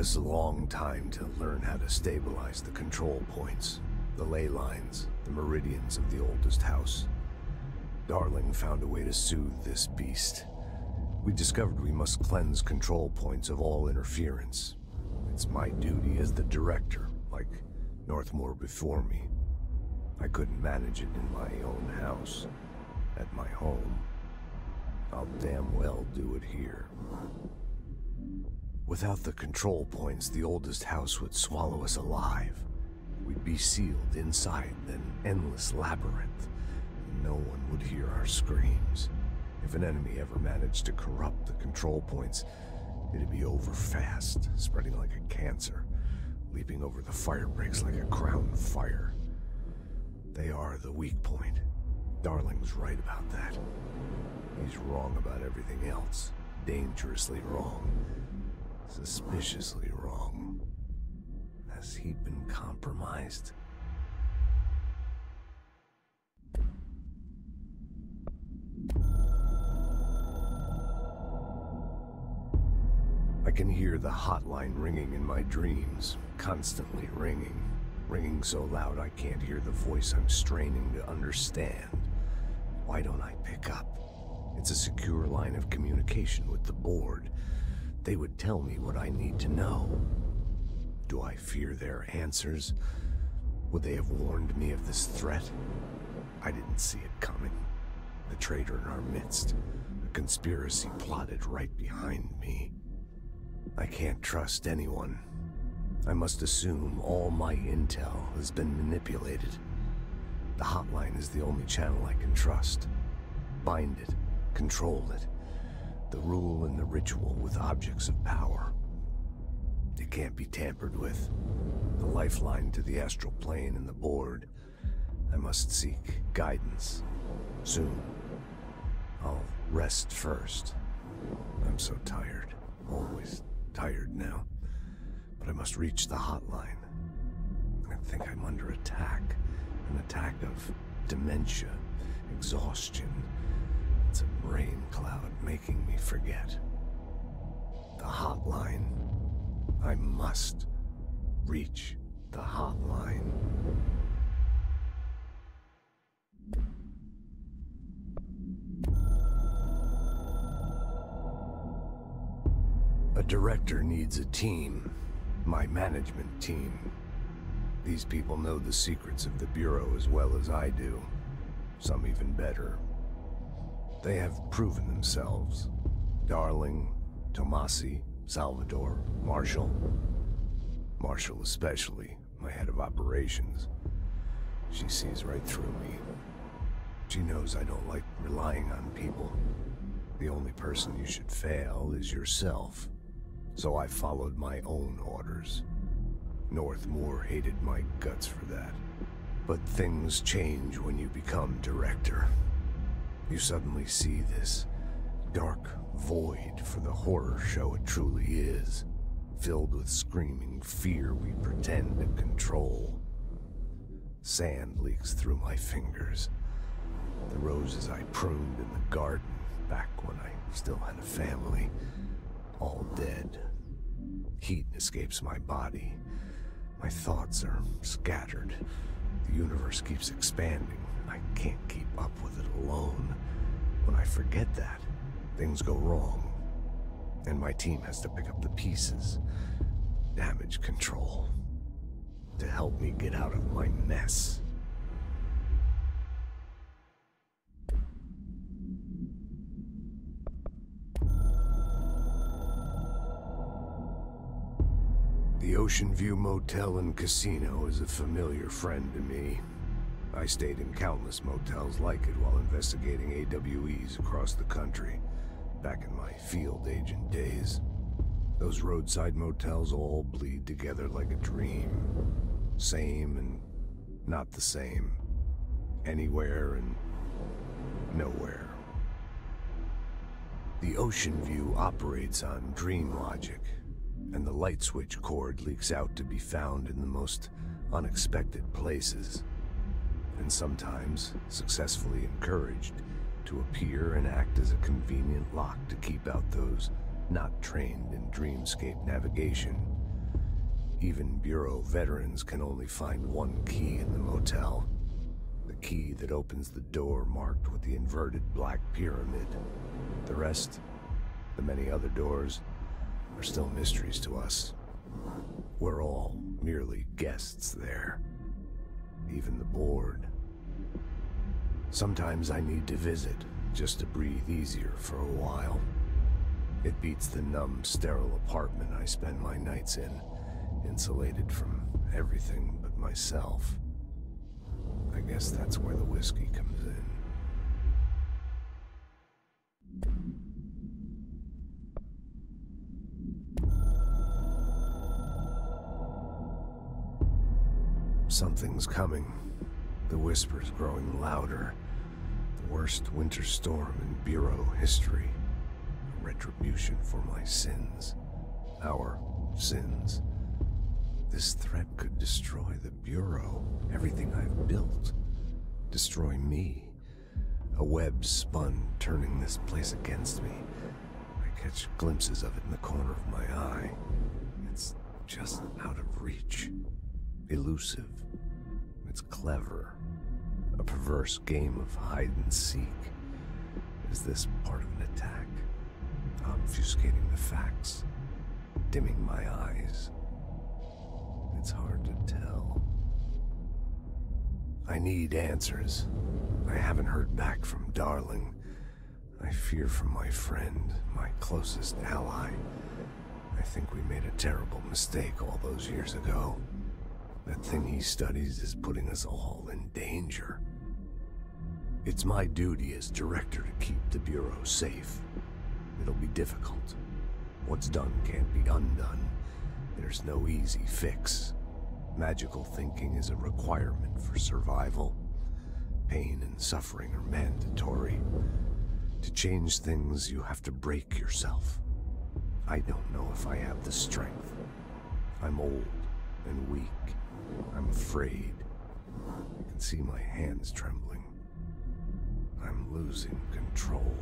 us a long time to learn how to stabilize the control points, the ley lines, the meridians of the oldest house. Darling found a way to soothe this beast. We discovered we must cleanse control points of all interference. It's my duty as the director, like Northmoor before me. I couldn't manage it in my own house, at my home. I'll damn well do it here. Without the control points, the oldest house would swallow us alive. We'd be sealed inside an endless labyrinth. and No one would hear our screams. If an enemy ever managed to corrupt the control points, it'd be over fast, spreading like a cancer, leaping over the fire breaks like a crown fire. They are the weak point. Darling's right about that. He's wrong about everything else. Dangerously wrong. Suspiciously wrong. Has he been compromised? I can hear the hotline ringing in my dreams, constantly ringing. Ringing so loud I can't hear the voice I'm straining to understand. Why don't I pick up? It's a secure line of communication with the board. They would tell me what I need to know. Do I fear their answers? Would they have warned me of this threat? I didn't see it coming. The traitor in our midst. A conspiracy plotted right behind me. I can't trust anyone. I must assume all my intel has been manipulated. The hotline is the only channel I can trust. Bind it, control it. The rule and the ritual with objects of power. It can't be tampered with. The lifeline to the astral plane and the board. I must seek guidance. Soon. I'll rest first. I'm so tired. Always tired now. But I must reach the hotline. I think I'm under attack. An attack of dementia, exhaustion. Brain cloud making me forget. The hotline. I must reach the hotline. A director needs a team. My management team. These people know the secrets of the Bureau as well as I do. Some even better. They have proven themselves. Darling, Tommasi, Salvador, Marshall. Marshall especially, my head of operations. She sees right through me. She knows I don't like relying on people. The only person you should fail is yourself. So I followed my own orders. Northmoor hated my guts for that. But things change when you become director. You suddenly see this dark void for the horror show it truly is, filled with screaming fear we pretend to control. Sand leaks through my fingers. The roses I pruned in the garden back when I still had a family, all dead. Heat escapes my body. My thoughts are scattered. The universe keeps expanding. I can't keep up with it alone. When I forget that, things go wrong. And my team has to pick up the pieces. Damage control. To help me get out of my mess. The Ocean View Motel and Casino is a familiar friend to me. I stayed in countless motels like it while investigating AWEs across the country, back in my field agent days. Those roadside motels all bleed together like a dream. Same and not the same. Anywhere and nowhere. The Ocean View operates on dream logic, and the light switch cord leaks out to be found in the most unexpected places, and sometimes successfully encouraged to appear and act as a convenient lock to keep out those not trained in dreamscape navigation. Even Bureau veterans can only find one key in the motel. The key that opens the door marked with the inverted black pyramid. The rest, the many other doors, are still mysteries to us. We're all merely guests there. Even the board. Sometimes I need to visit, just to breathe easier for a while. It beats the numb, sterile apartment I spend my nights in, insulated from everything but myself. I guess that's where the whiskey comes in. Something's coming. The whispers growing louder. The worst winter storm in Bureau history. Retribution for my sins. Our sins. This threat could destroy the Bureau, everything I've built. Destroy me. A web spun, turning this place against me. I catch glimpses of it in the corner of my eye. It's just out of reach. Elusive. It's clever. A perverse game of hide and seek. Is this part of an attack? Obfuscating the facts. Dimming my eyes. It's hard to tell. I need answers. I haven't heard back from Darling. I fear for my friend, my closest ally. I think we made a terrible mistake all those years ago. That thing he studies is putting us all in danger. It's my duty as director to keep the Bureau safe. It'll be difficult. What's done can't be undone. There's no easy fix. Magical thinking is a requirement for survival. Pain and suffering are mandatory. To change things, you have to break yourself. I don't know if I have the strength. I'm old and weak. Afraid. I can see my hands trembling. I'm losing control.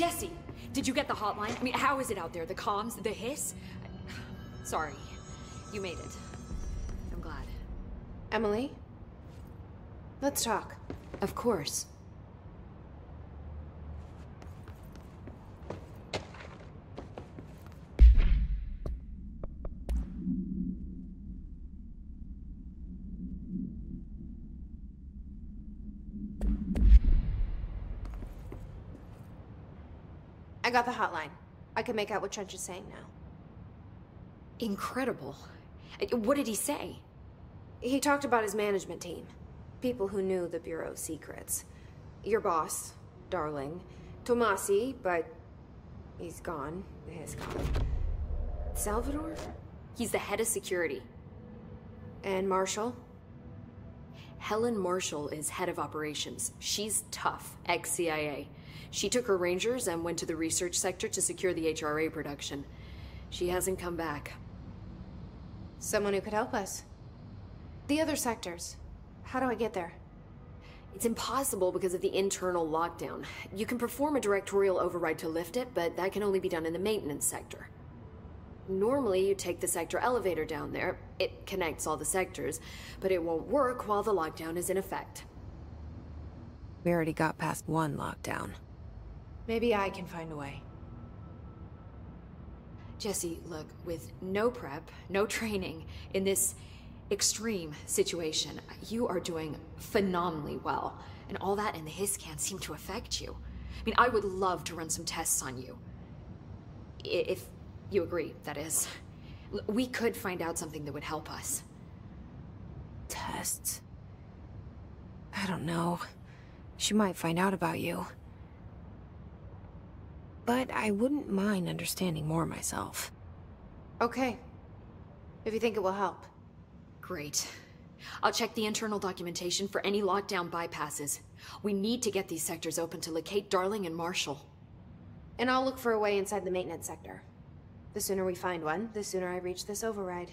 Jesse, did you get the hotline? I mean, how is it out there? The comms? The hiss? Sorry. You made it. I'm glad. Emily? Let's talk. Of course. I got the hotline. I can make out what Trench is saying now. Incredible. What did he say? He talked about his management team. People who knew the Bureau's secrets. Your boss, Darling. Tommasi, but he's gone. He's gone. Salvador? He's the head of security. And Marshall? Helen Marshall is head of operations. She's tough, ex-CIA. She took her rangers and went to the research sector to secure the HRA production. She hasn't come back. Someone who could help us. The other sectors. How do I get there? It's impossible because of the internal lockdown. You can perform a directorial override to lift it, but that can only be done in the maintenance sector. Normally, you take the sector elevator down there. It connects all the sectors, but it won't work while the lockdown is in effect. We already got past one lockdown. Maybe I can find a way. Jesse, look, with no prep, no training, in this extreme situation, you are doing phenomenally well. And all that in the hiss can't seem to affect you. I mean, I would love to run some tests on you. If you agree, that is. We could find out something that would help us. Tests? I don't know. She might find out about you. But I wouldn't mind understanding more myself. Okay. If you think it will help. Great. I'll check the internal documentation for any lockdown bypasses. We need to get these sectors open to locate Darling and Marshall. And I'll look for a way inside the maintenance sector. The sooner we find one, the sooner I reach this override.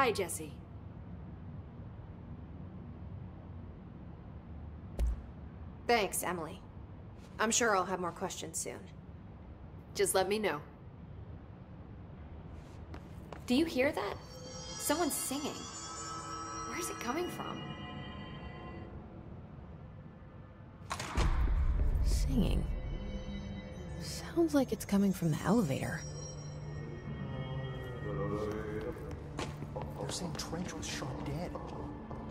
Hi, Jesse. Thanks, Emily. I'm sure I'll have more questions soon. Just let me know. Do you hear that? Someone's singing. Where's it coming from? Singing. Sounds like it's coming from the elevator. They're saying Trench was shot dead.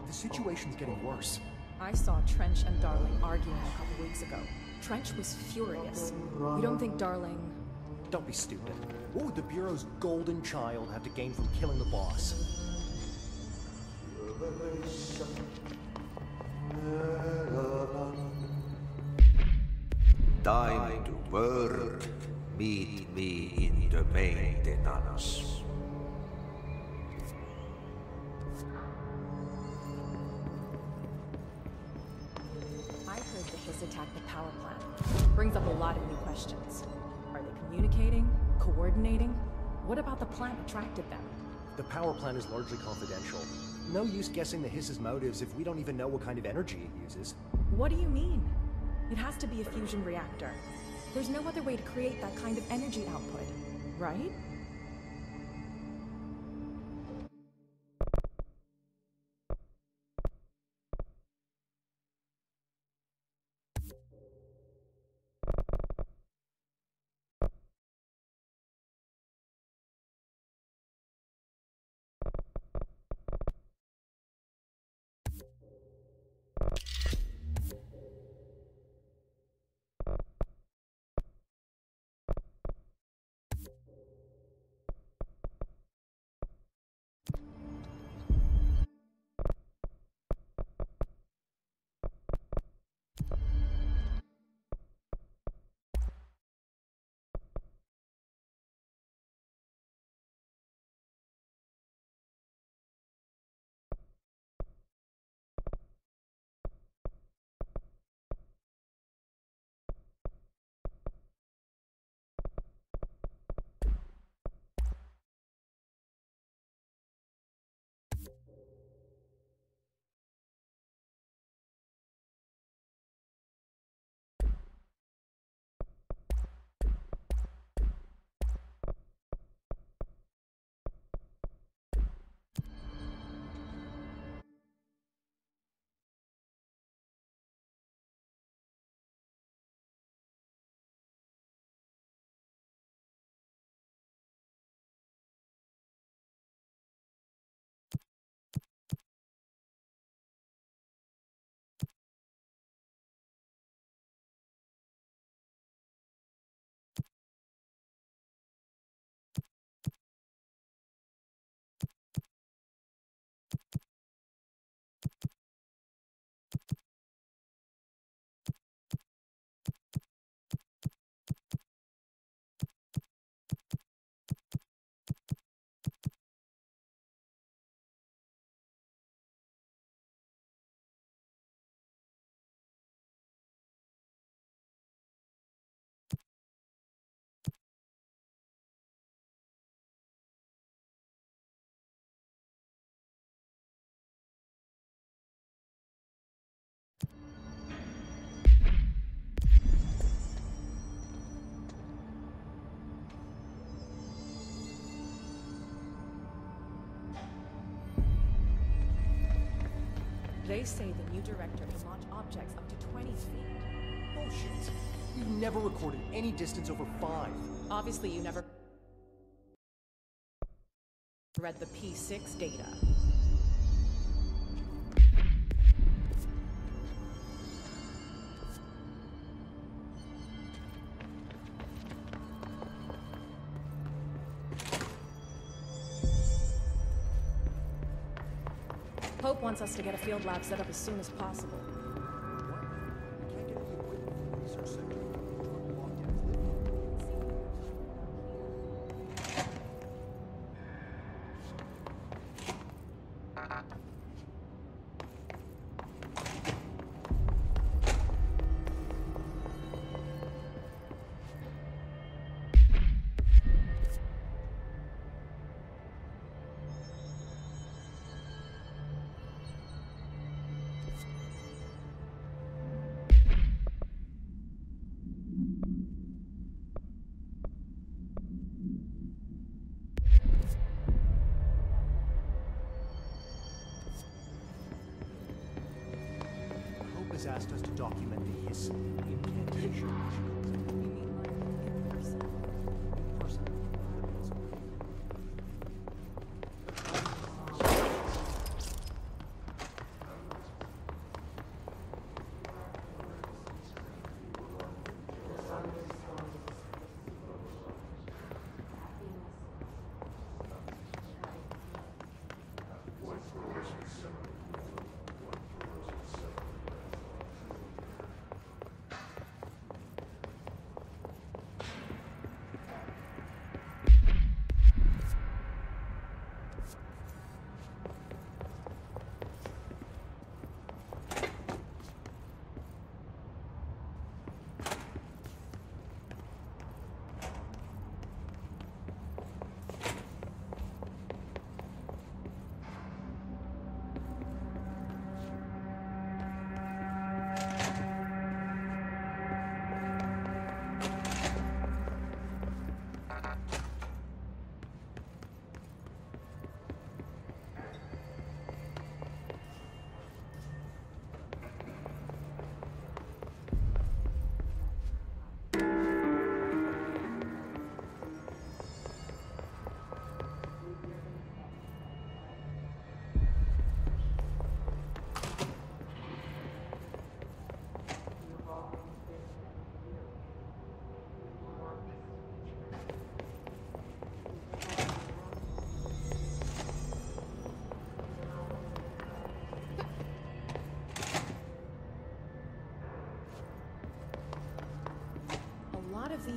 The situation's getting worse. I saw Trench and Darling arguing a couple weeks ago. Trench was furious. You don't think Darling... Don't be stupid. What would the Bureau's golden child have to gain from killing the boss? Time to work. Meet me in the maintenance. I lot of new questions. Are they communicating? Coordinating? What about the plant attracted them? The power plant is largely confidential. No use guessing the Hiss's motives if we don't even know what kind of energy it uses. What do you mean? It has to be a fusion reactor. There's no other way to create that kind of energy output, right? Say the new director can launch objects up to 20 feet. Bullshit. We've never recorded any distance over five. Obviously, you never read the P6 data. Field lab set up as soon as possible.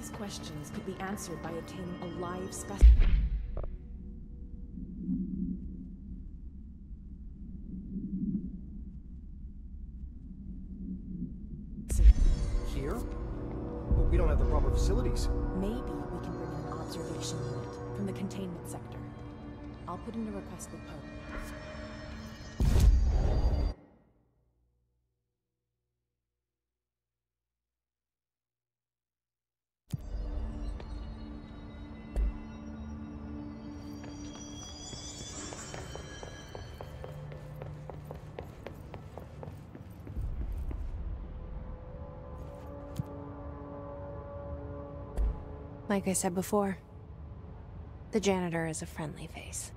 These questions could be answered by obtaining a live specimen. Here? But we don't have the proper facilities. Maybe we can bring in an observation unit from the containment sector. I'll put in a request with Poe. Like I said before, the janitor is a friendly face.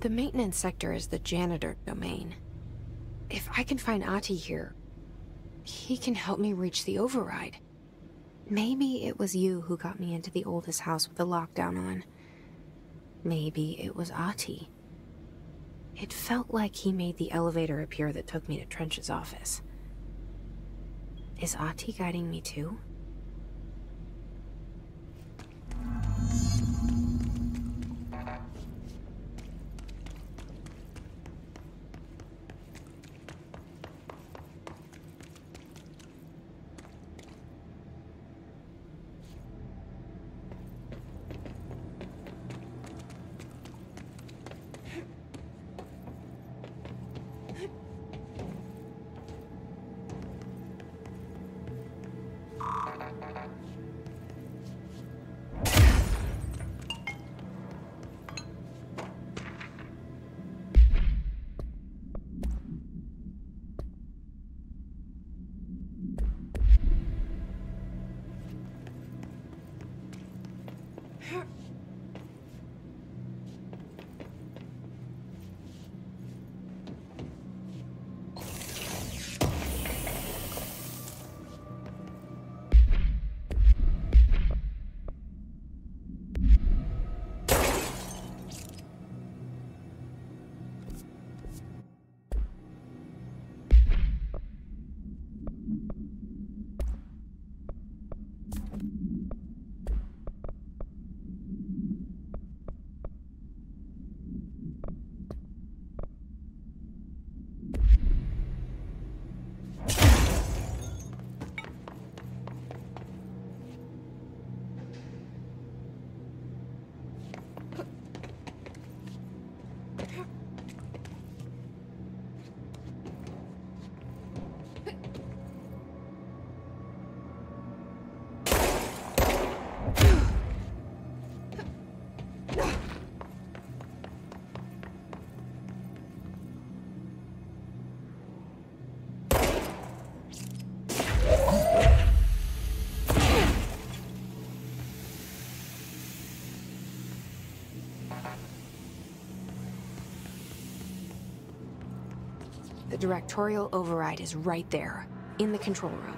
The maintenance sector is the janitor domain. If I can find Ahti here, he can help me reach the override. Maybe it was you who got me into the oldest house with the lockdown on. Maybe it was Ahti. It felt like he made the elevator appear that took me to Trench's office. Is Ahti guiding me too? Directorial override is right there, in the control room.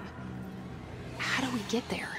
How do we get there?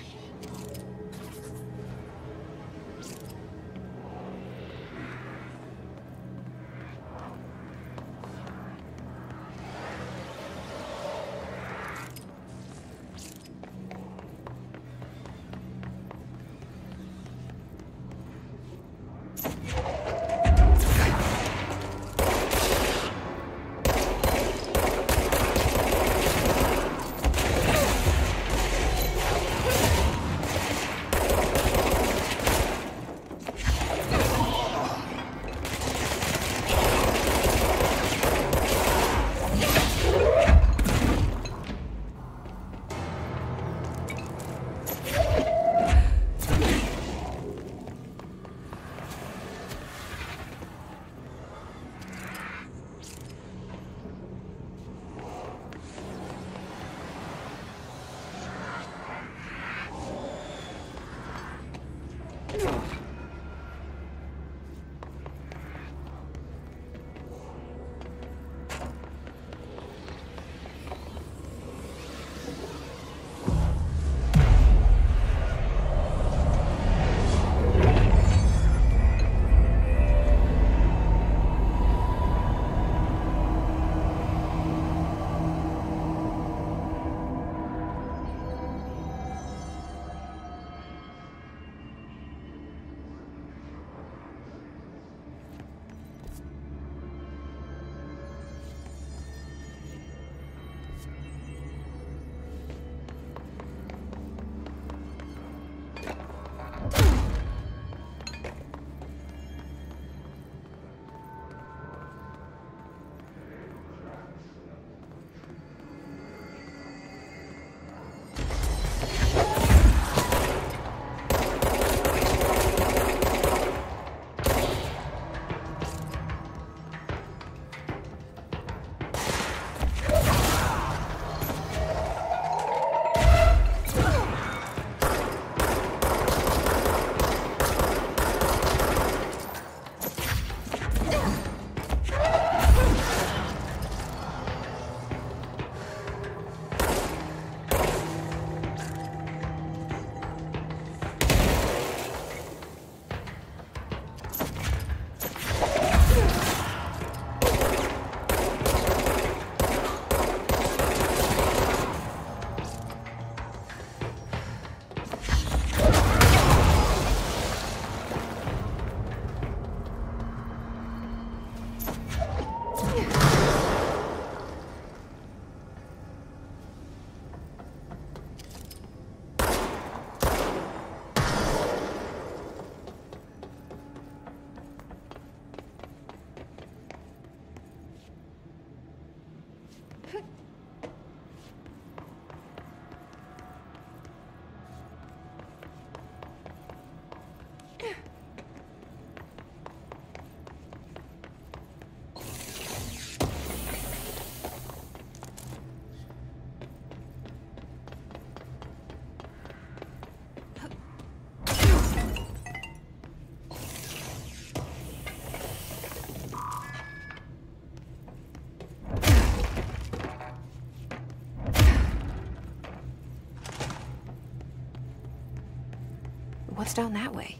Down that way?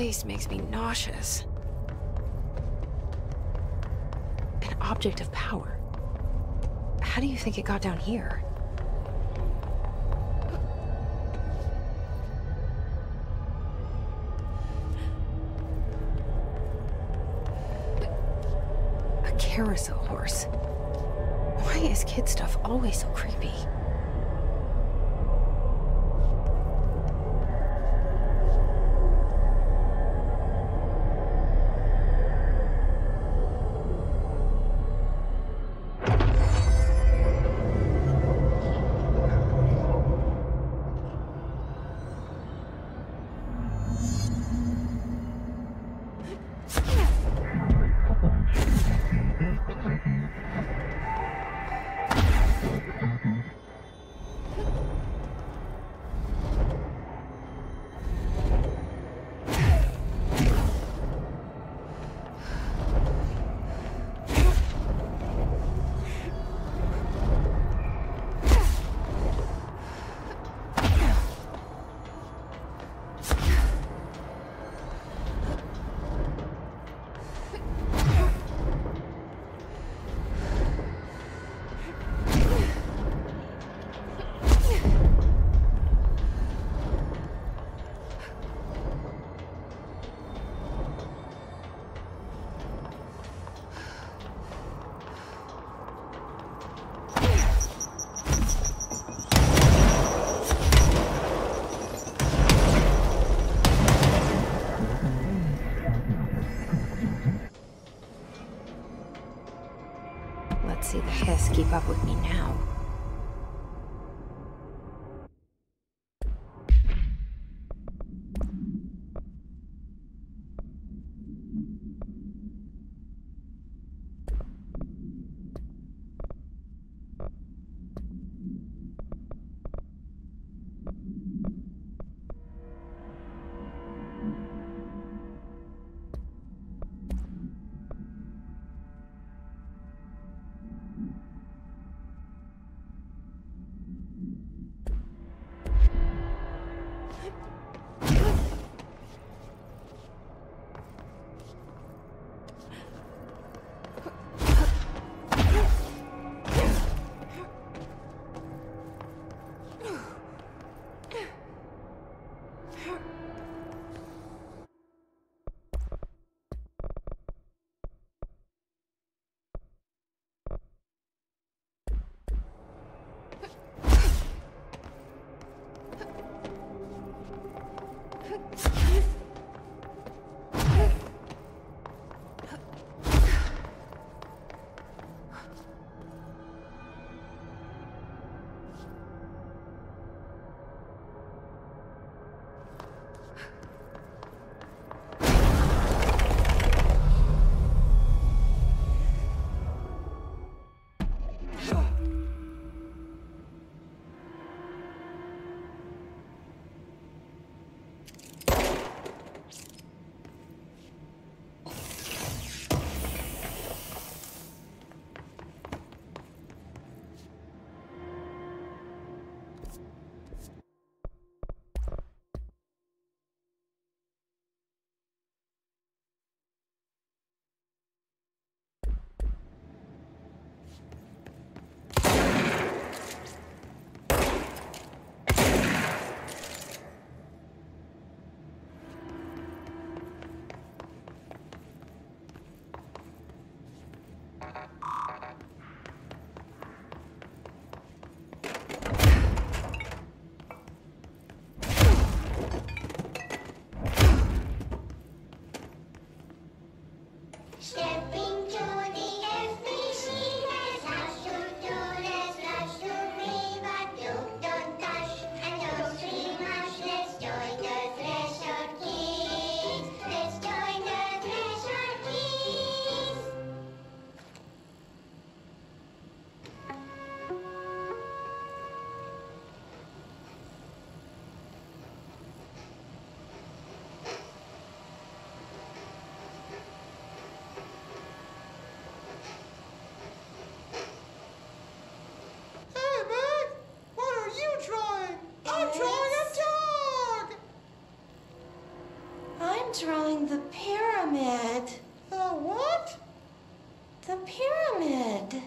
Place makes me nauseous. An object of power. How do you think it got down here? A carousel horse. Why is kid stuff always so creepy? Drawing the pyramid. The what? The pyramid.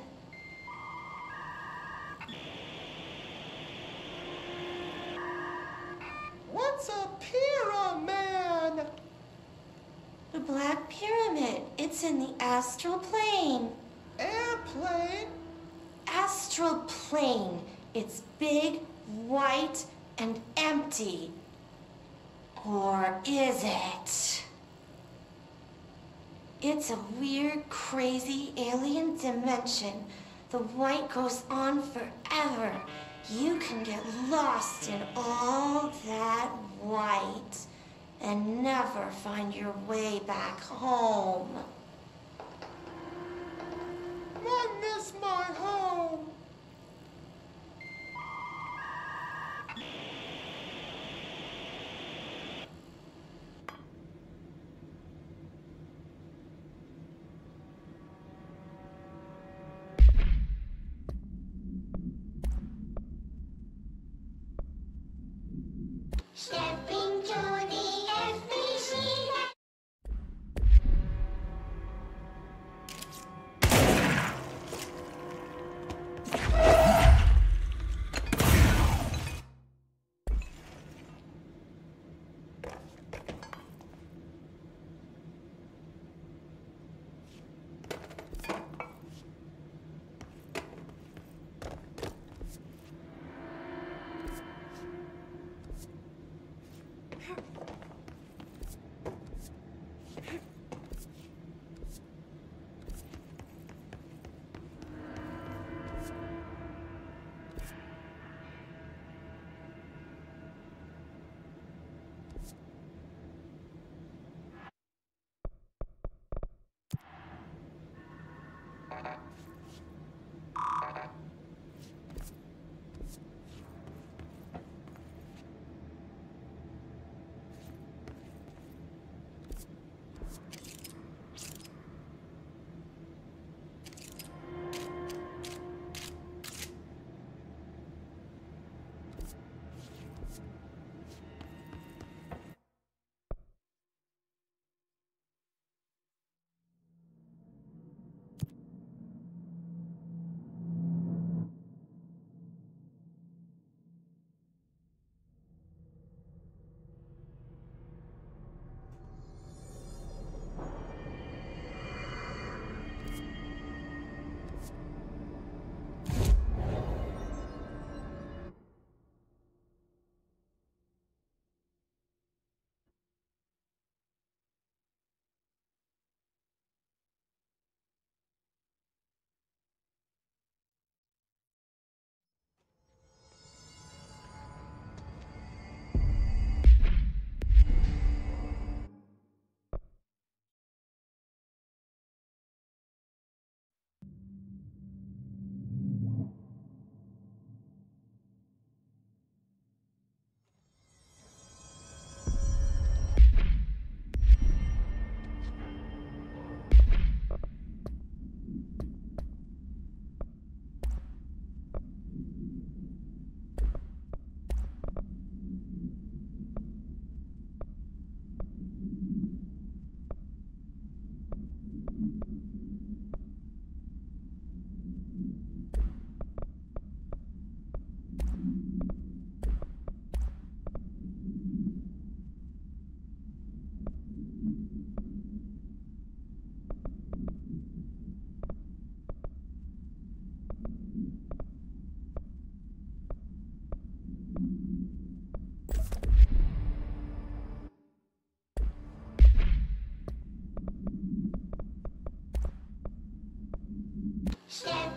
What's a pyramid? The Black Pyramid. It's in the astral plane. Airplane? Astral plane. It's big, white, and empty. Or is it? It's a weird, crazy alien dimension. The white goes on forever. You can get lost in all that white and never find your way back home. I miss my home. Stepping to the FBC.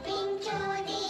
Stepping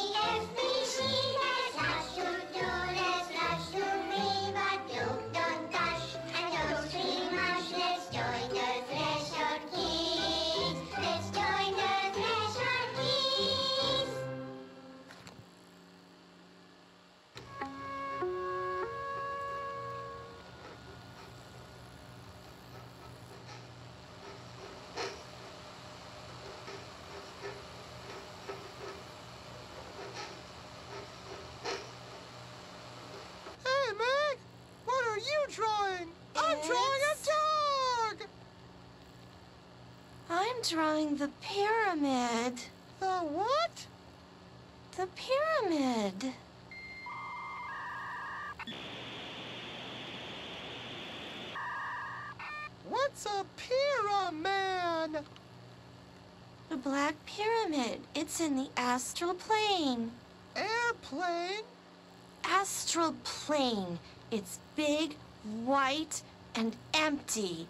I'm drawing a dog! I'm drawing the pyramid. The what? The pyramid. What's a pyramid? The Black Pyramid. It's in the astral plane. Airplane? Astral plane. It's big, white, and empty.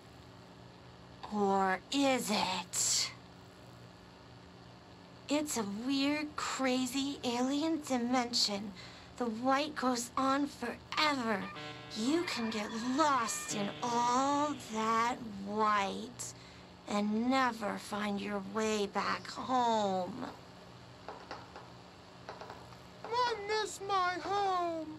Or is it? It's a weird, crazy alien dimension. The white goes on forever. You can get lost in all that white and never find your way back home. I miss my home.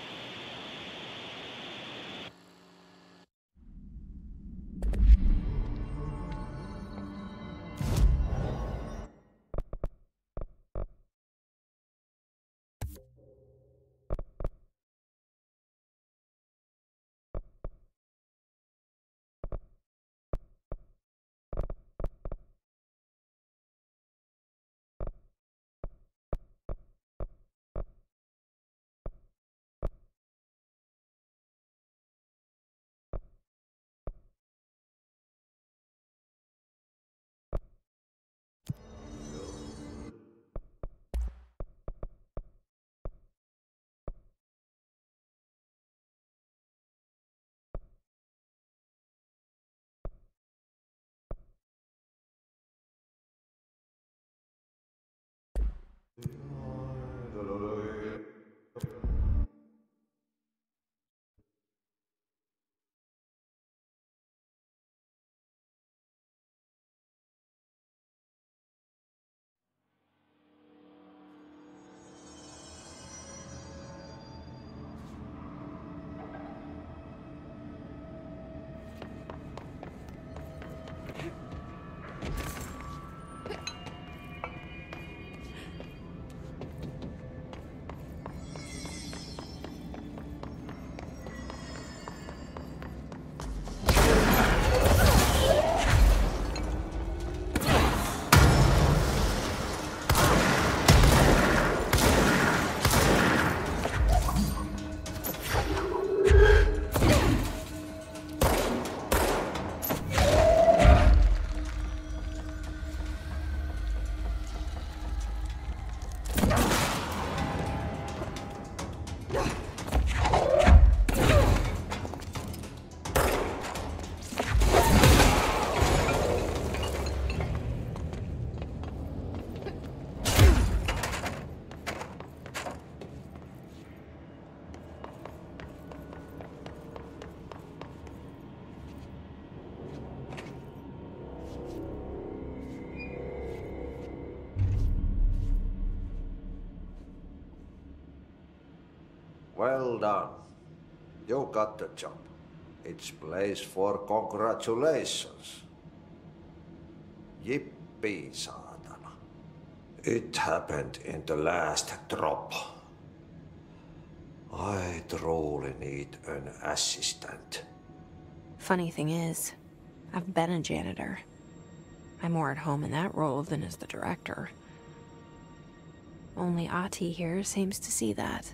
Done. You got the job. It's place for congratulations. Yippee, saatana. It happened in the last drop. I truly need an assistant. Funny thing is, I've been a janitor. I'm more at home in that role than as the director. Only Ahti here seems to see that.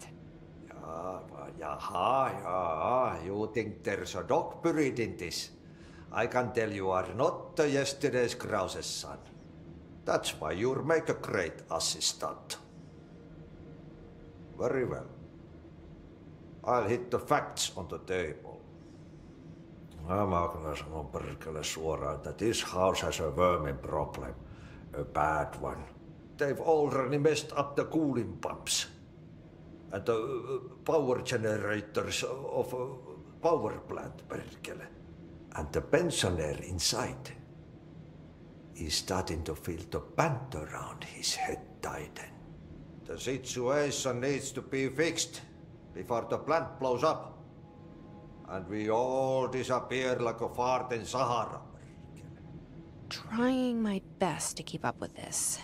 Yaha, yeah. You think there's a dog buried in this? I can tell you are not yesterday's Krause's son. That's why you'll make a great assistant. Very well. I'll hit the facts on the table. Mä kyllä sanon perkele suoraan, että this house has a vermin problem. A bad one. They've already messed up the cooling pumps. And the power generators of a power plant, perkele. And the pensioner inside is starting to feel the band around his head tighten. The situation needs to be fixed before the plant blows up. And we all disappear like a fart in Sahara. Trying my best to keep up with this.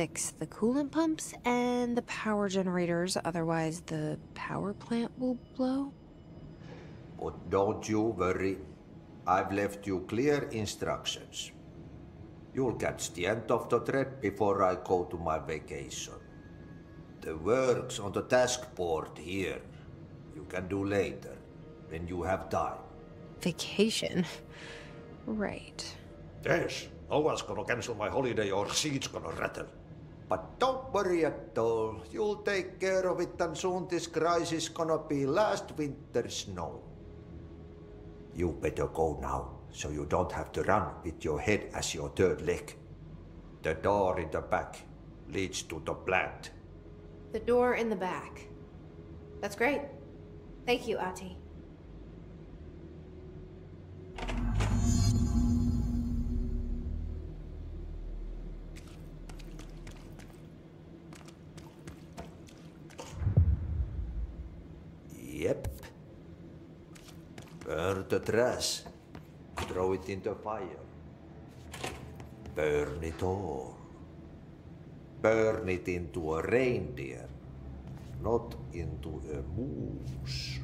Fix the coolant pumps and the power generators, otherwise the power plant will blow. But don't you worry. I've left you clear instructions. You'll catch the end of the thread before I go to my vacation. The work's on the task board here. You can do later, when you have time. Vacation? Right. Yes, no one's gonna cancel my holiday or seat's gonna rattle. But don't worry at all. You'll take care of it and soon this crisis gonna be last winter's snow. You better go now, so you don't have to run with your head as your third leg. The door in the back leads to the plant. The door in the back. That's great. Thank you, Ahti. The trash. Throw it into fire. Burn it all. Burn it into a reindeer, not into a moose.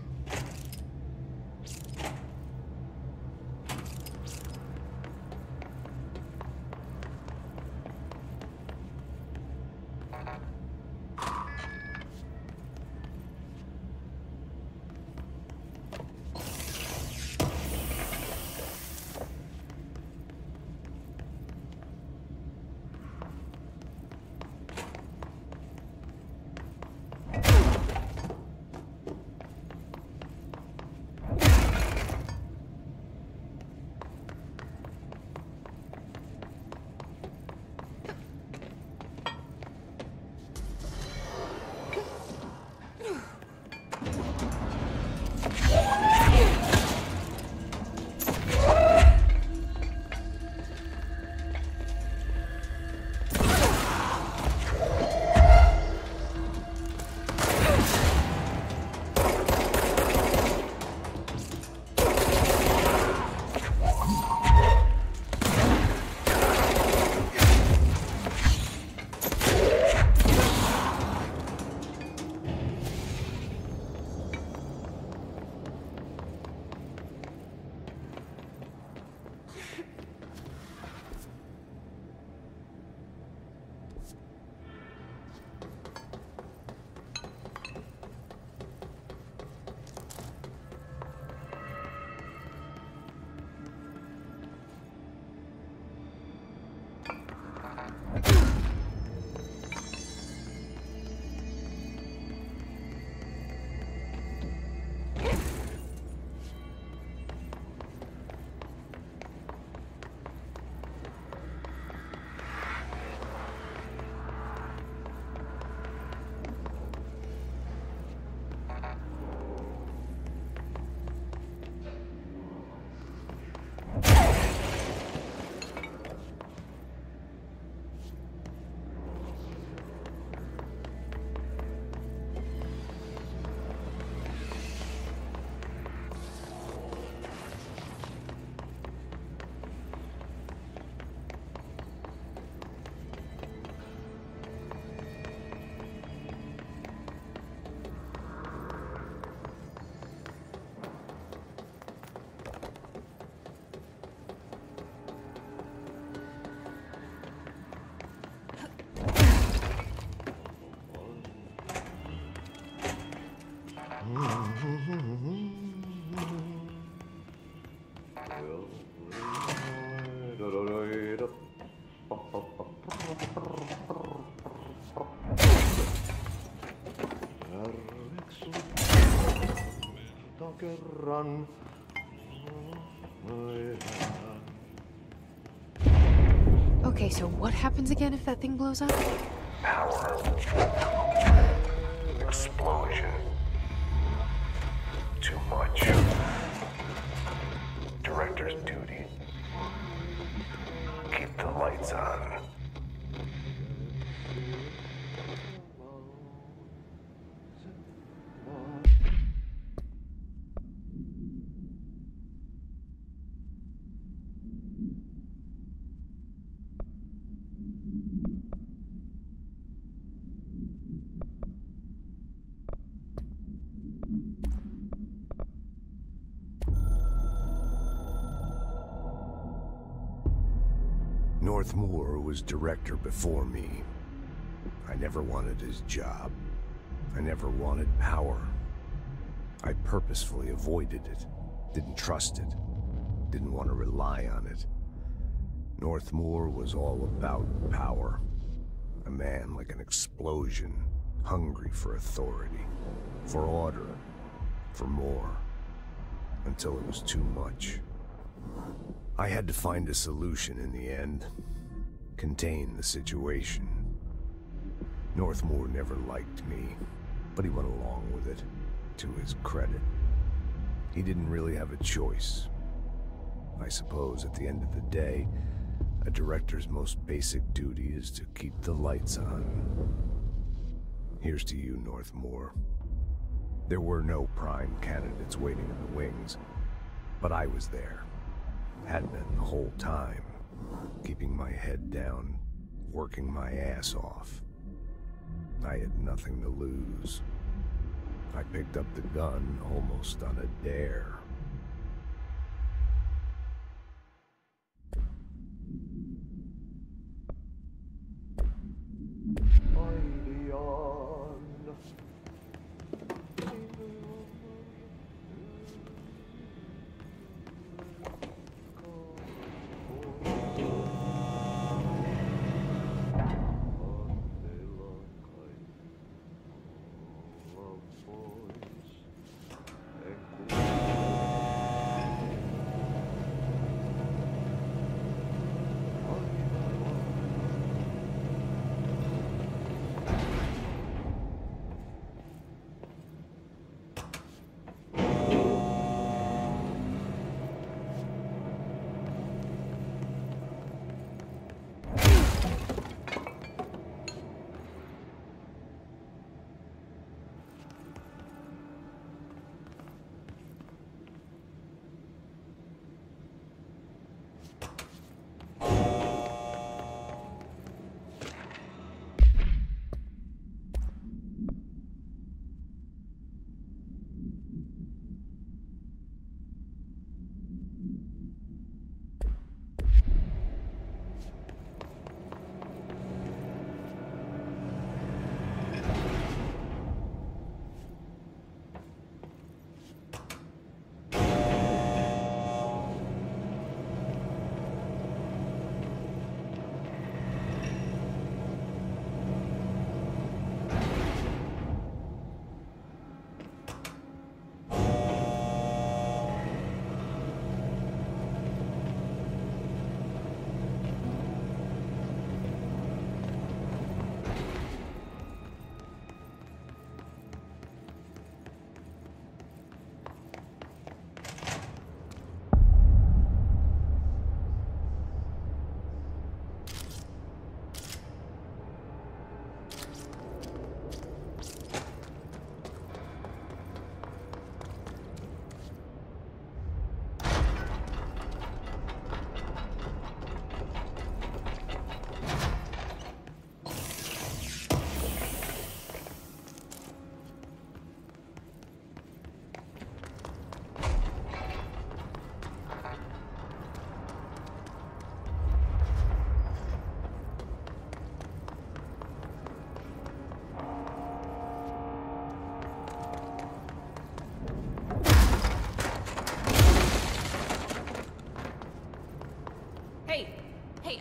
Kerran. Okay, so what happens again if that thing blows up? Power. Explosion. Too much. director's duty. Keep the lights on. Northmoor was director before me. I never wanted his job. I never wanted power. I purposefully avoided it. Didn't trust it. Didn't want to rely on it. Northmoor was all about power. A man like an explosion, hungry for authority, for order, for more, until it was too much. I had to find a solution in the end. Contain the situation. Northmoor never liked me, but he went along with it, to his credit. He didn't really have a choice. I suppose at the end of the day, a director's most basic duty is to keep the lights on. Here's to you, Northmoor. There were no prime candidates waiting in the wings, but I was there. Had been the whole time, keeping my head down, working my ass off. I had nothing to lose. I picked up the gun almost on a dare.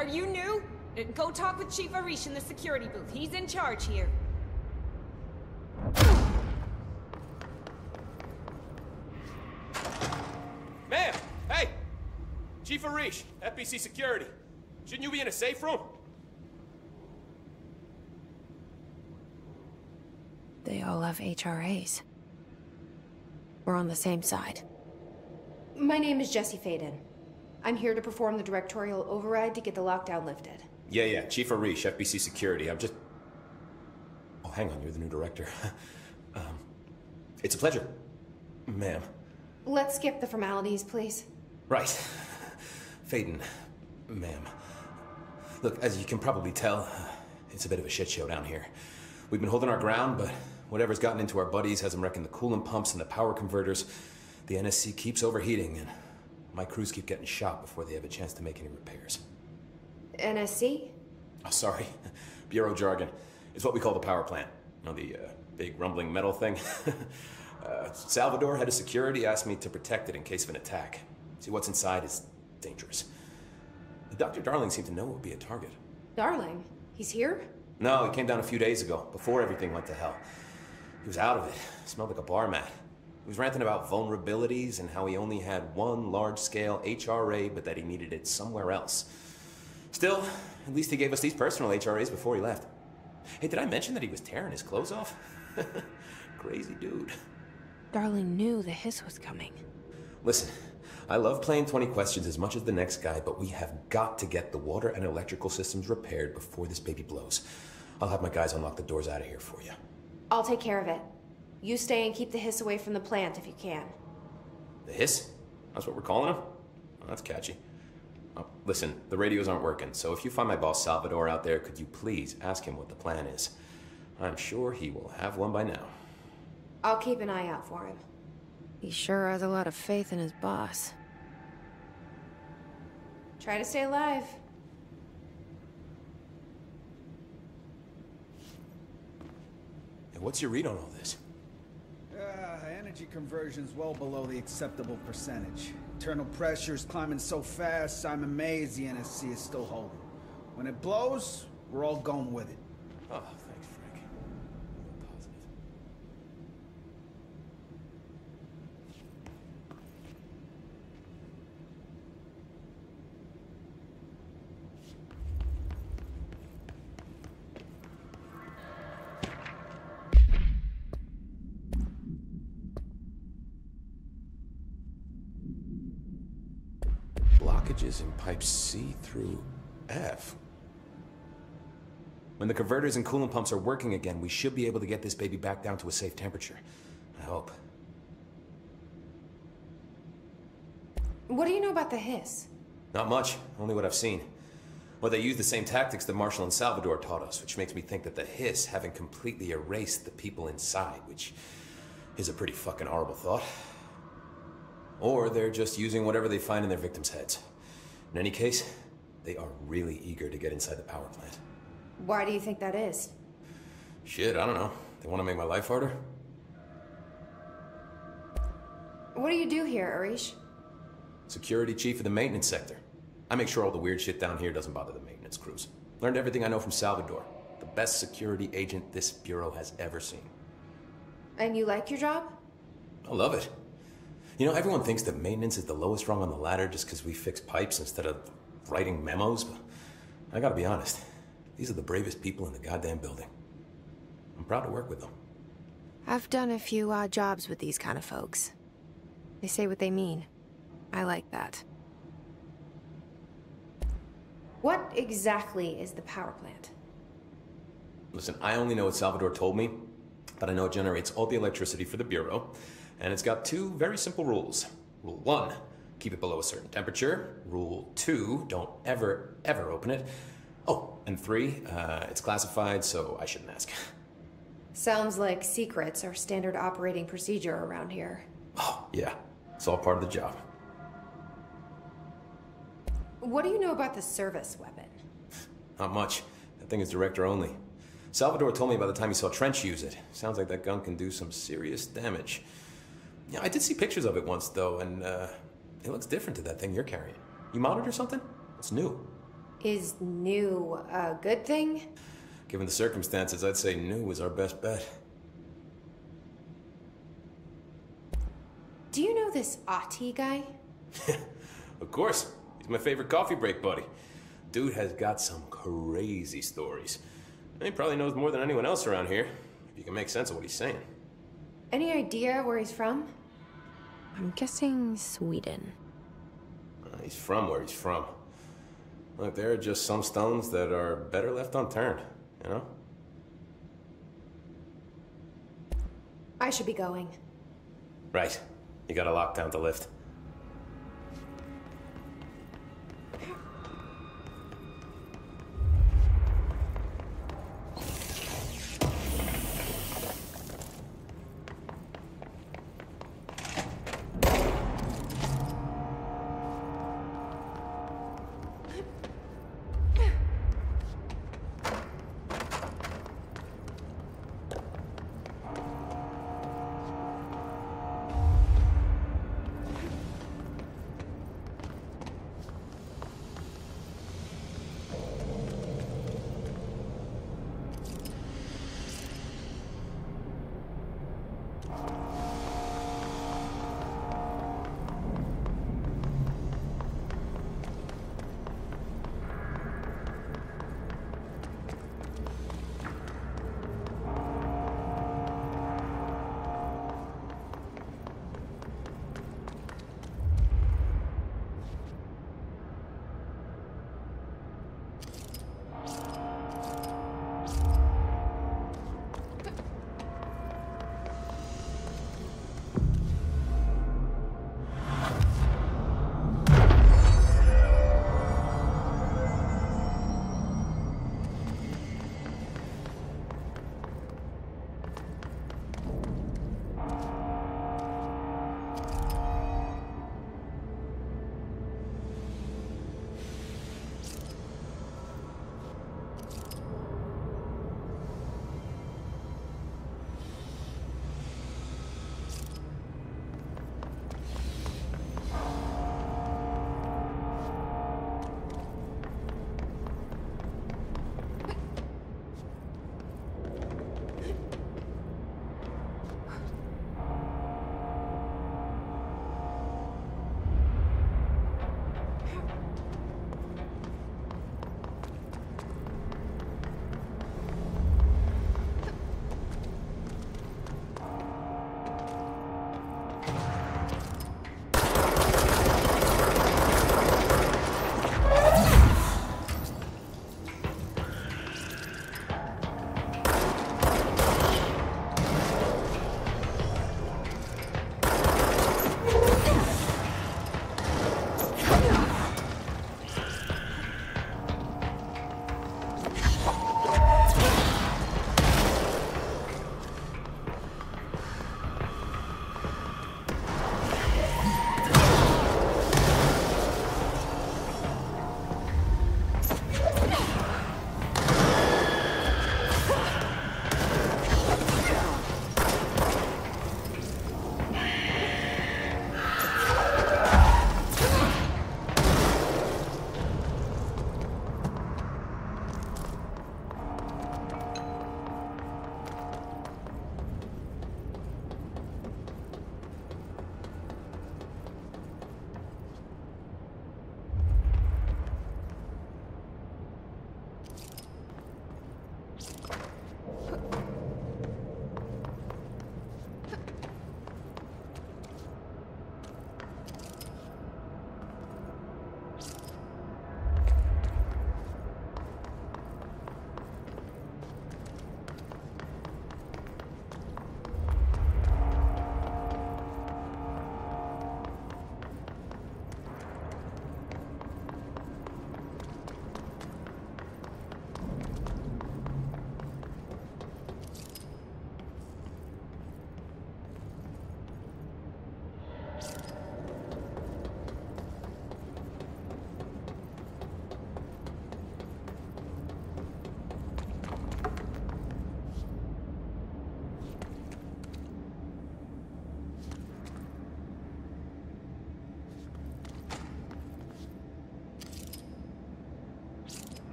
Are you new? Uh, Go talk with Chief Arish in the security booth. He's in charge here. Ma'am! Hey! Chief Arish, FBC Security. Shouldn't you be in a safe room? They all have HRAs. We're on the same side. My name is Jesse Faden. I'm here to perform the directorial override to get the lockdown lifted. Yeah, yeah, Chief Arish, FBC Security. I'm just. Oh, hang on, you're the new director. um, it's a pleasure, ma'am. Let's skip the formalities, please. Right. Faden, ma'am. Look, as you can probably tell, it's a bit of a shit show down here. We've been holding our ground, but whatever's gotten into our buddies has them wrecking the coolant pumps and the power converters. The NSC keeps overheating, and my crews keep getting shot before they have a chance to make any repairs. NSC? Oh, sorry. Bureau jargon. It's what we call the power plant. You know, the uh, big rumbling metal thing? uh, Salvador, head of security, asked me to protect it in case of an attack. See, what's inside is dangerous. Dr. Darling seemed to know it would be a target. Darling? He's here? No, he came down a few days ago, before everything went to hell. He was out of it. Smelled like a bar mat. He was ranting about vulnerabilities and how he only had one large-scale HRA, but that he needed it somewhere else. Still, at least he gave us these personal HRAs before he left. Hey, did I mention that he was tearing his clothes off? Crazy dude. Darling knew the hiss was coming. Listen, I love playing 20 questions as much as the next guy, but we have got to get the water and electrical systems repaired before this baby blows. I'll have my guys unlock the doors out of here for you. I'll take care of it. You stay and keep the hiss away from the plant if you can. The hiss? That's what we're calling him? Oh, that's catchy. Oh, listen, the radios aren't working, so if you find my boss Salvador out there, could you please ask him what the plan is? I'm sure he will have one by now. I'll keep an eye out for him. He sure has a lot of faith in his boss. Try to stay alive. Hey, what's your read on all this? Energy conversion's well below the acceptable percentage. Internal pressure's climbing so fast, I'm amazed the NSC is still holding. When it blows, we're all going with it. Oh, thanks, Blockages in pipes C through F. When the converters and coolant pumps are working again, we should be able to get this baby back down to a safe temperature. I hope. What do you know about the hiss? Not much, only what I've seen. Well, they use the same tactics that Marshall and Salvador taught us, which makes me think that the hiss haven't completely erased the people inside, which is a pretty fucking horrible thought. Or they're just using whatever they find in their victims' heads. In any case, they are really eager to get inside the power plant. Why do you think that is? Shit, I don't know. They want to make my life harder? What do you do here, Arish? Security chief of the maintenance sector. I make sure all the weird shit down here doesn't bother the maintenance crews. Learned everything I know from Salvador. The best security agent this bureau has ever seen. And you like your job? I love it. You know, everyone thinks that maintenance is the lowest rung on the ladder just because we fix pipes instead of writing memos, but I gotta be honest. These are the bravest people in the goddamn building. I'm proud to work with them. I've done a few odd jobs with these kind of folks. They say what they mean. I like that. What exactly is the power plant? Listen, I only know what Salvador told me, but I know it generates all the electricity for the Bureau, and it's got two very simple rules. Rule one, keep it below a certain temperature. Rule two, don't ever, ever open it. Oh, and three, uh, it's classified, so I shouldn't ask. Sounds like secrets are standard operating procedure around here. Oh, yeah, it's all part of the job. What do you know about the service weapon? Not much. That thing is director only. Salvador told me by the time he saw Trench use it. Sounds like that gun can do some serious damage. Yeah, I did see pictures of it once, though, and uh, it looks different to that thing you're carrying. You monitor something? It's new. Is new a good thing? Given the circumstances, I'd say new is our best bet. Do you know this Ahti guy? Of course. He's my favorite coffee break buddy. Dude has got some crazy stories. And he probably knows more than anyone else around here, if you can make sense of what he's saying. Any idea where he's from? I'm guessing Sweden. Uh, he's from where he's from. Look, there are just some stones that are better left unturned, you know? I should be going. Right. You gotta lock down the lift.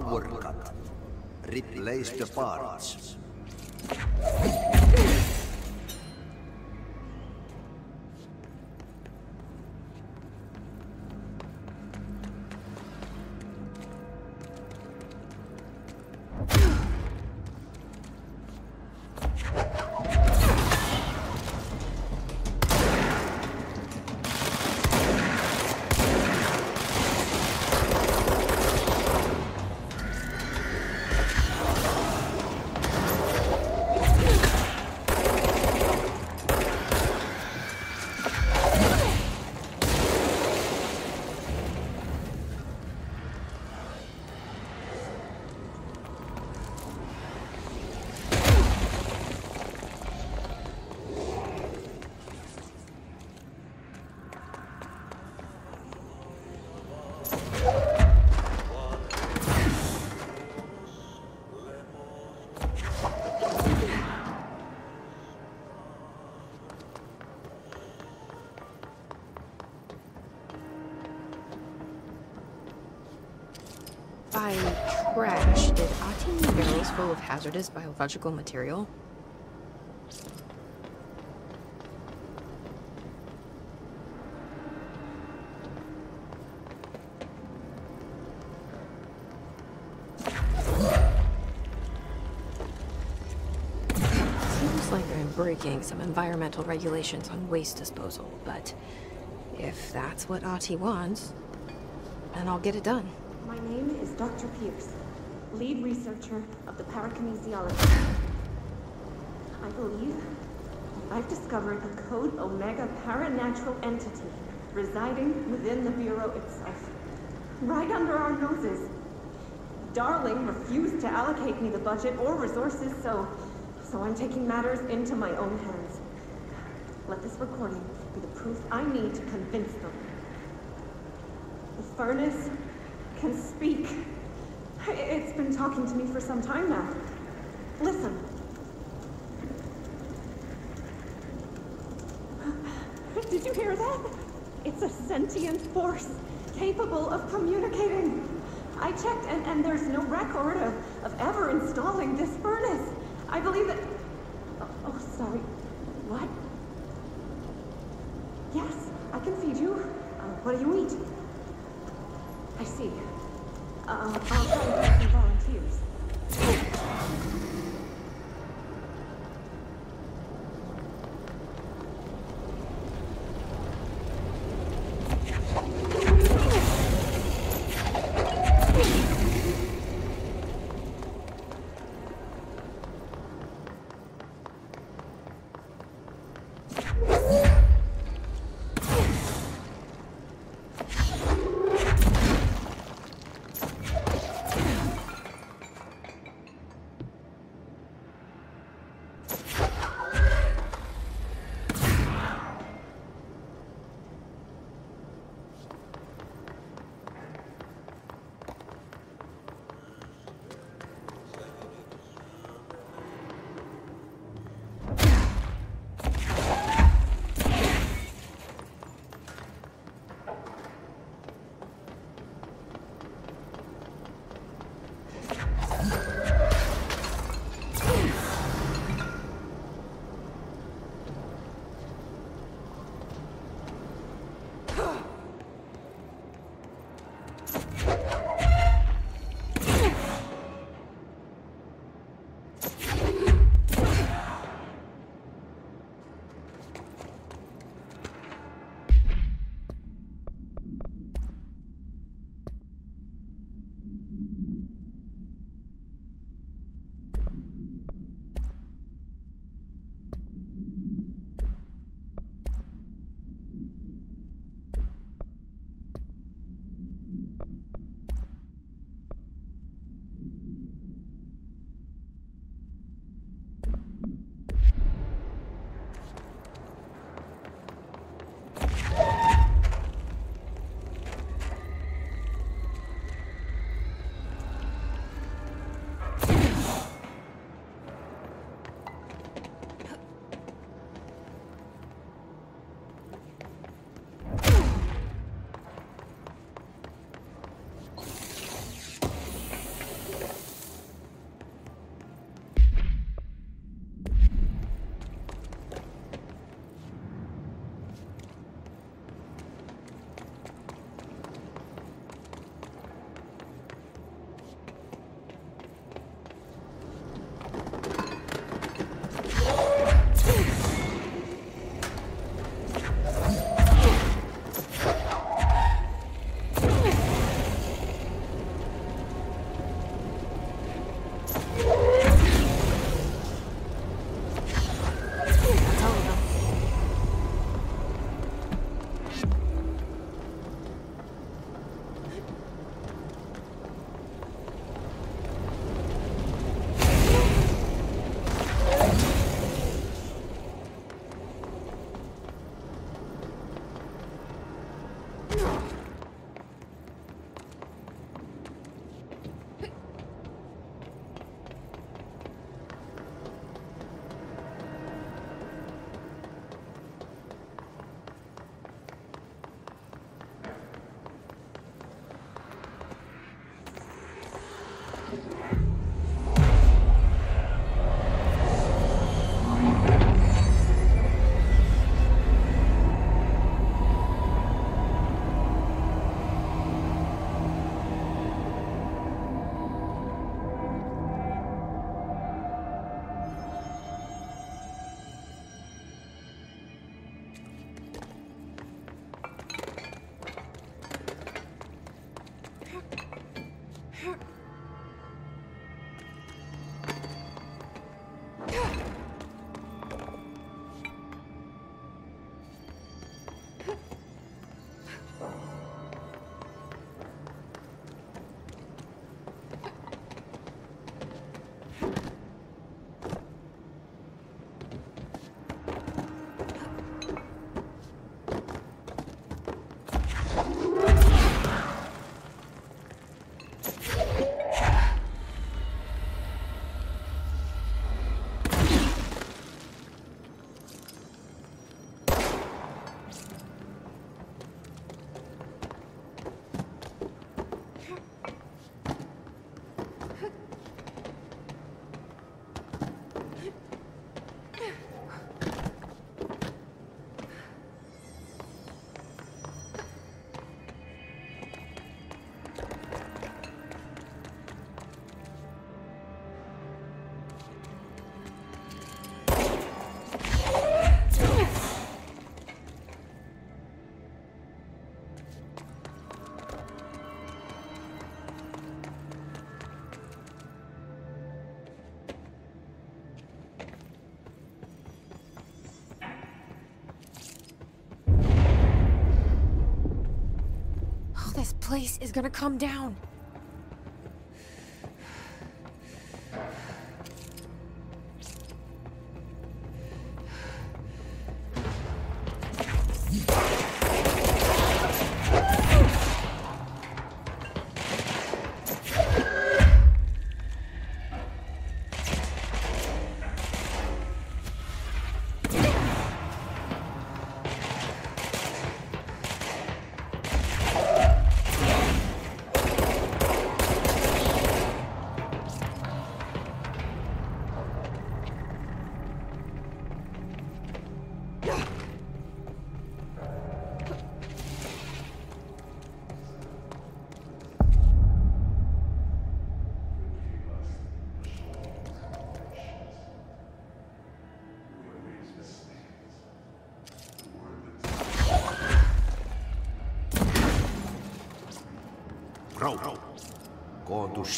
Power cut. Replace the parts. Full of hazardous biological material? Seems like I'm breaking some environmental regulations on waste disposal, but if that's what Ahti wants, then I'll get it done. My name is Dr. Pierce, lead researcher the parakinesiology. I believe I've discovered a Code Omega paranatural entity residing within the Bureau itself, right under our noses. Darling refused to allocate me the budget or resources, so so I'm taking matters into my own hands. Let this recording be the proof I need to convince them. The furnace can speak. It's been talking to me for some time now. Listen. Did you hear that? It's a sentient force capable of communicating. I checked, and, and there's no record of, of ever installing this furnace. I believe that. Place is gonna come down.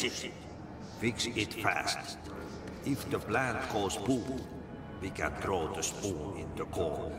Fix it fast. If the plant goes boom, we can throw the spoon in the corner.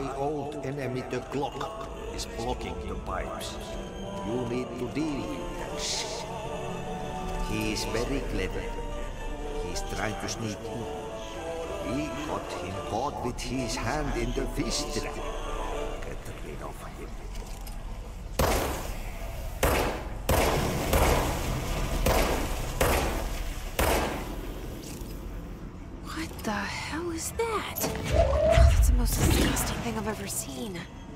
My old enemy, the clock, is blocking the pipes. You need to deal with that. He is very clever. He is trying to sneak in. We got him caught with his hand in the fish trap. Ever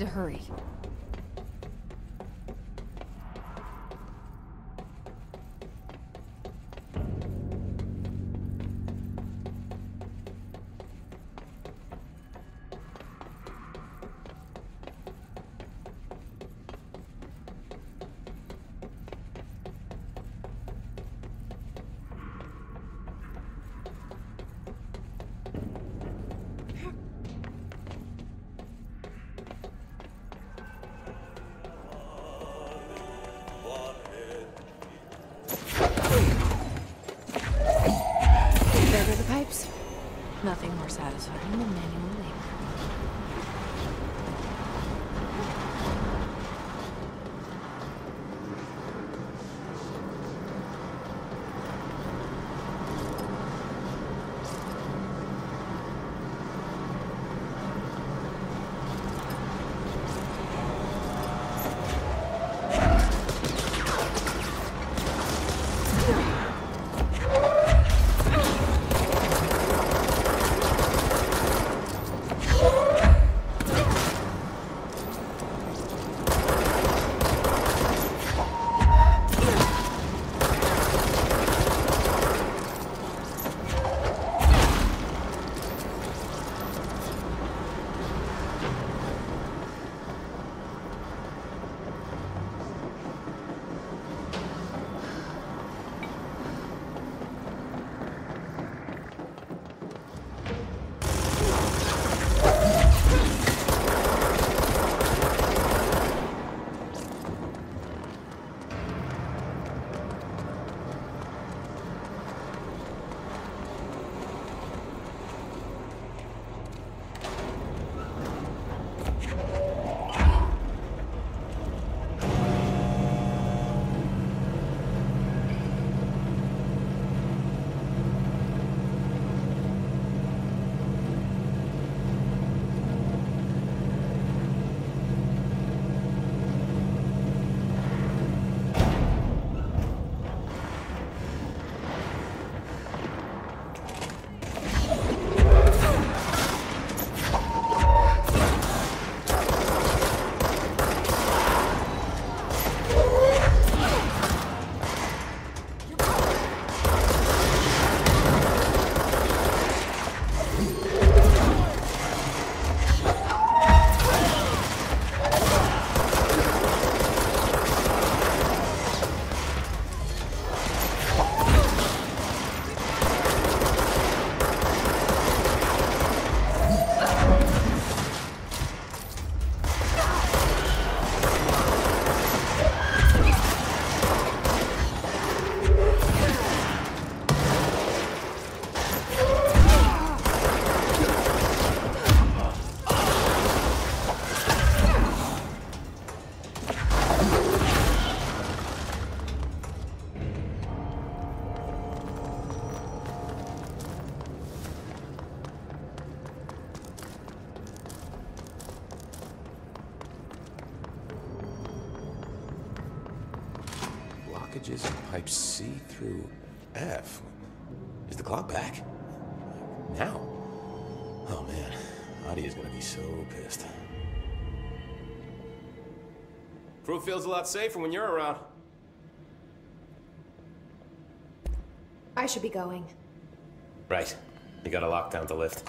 to hurry. Clock back? Now? Oh man, Ahti is gonna be so pissed. Crew feels a lot safer when you're around. I should be going. Right. You got a lockdown to lift.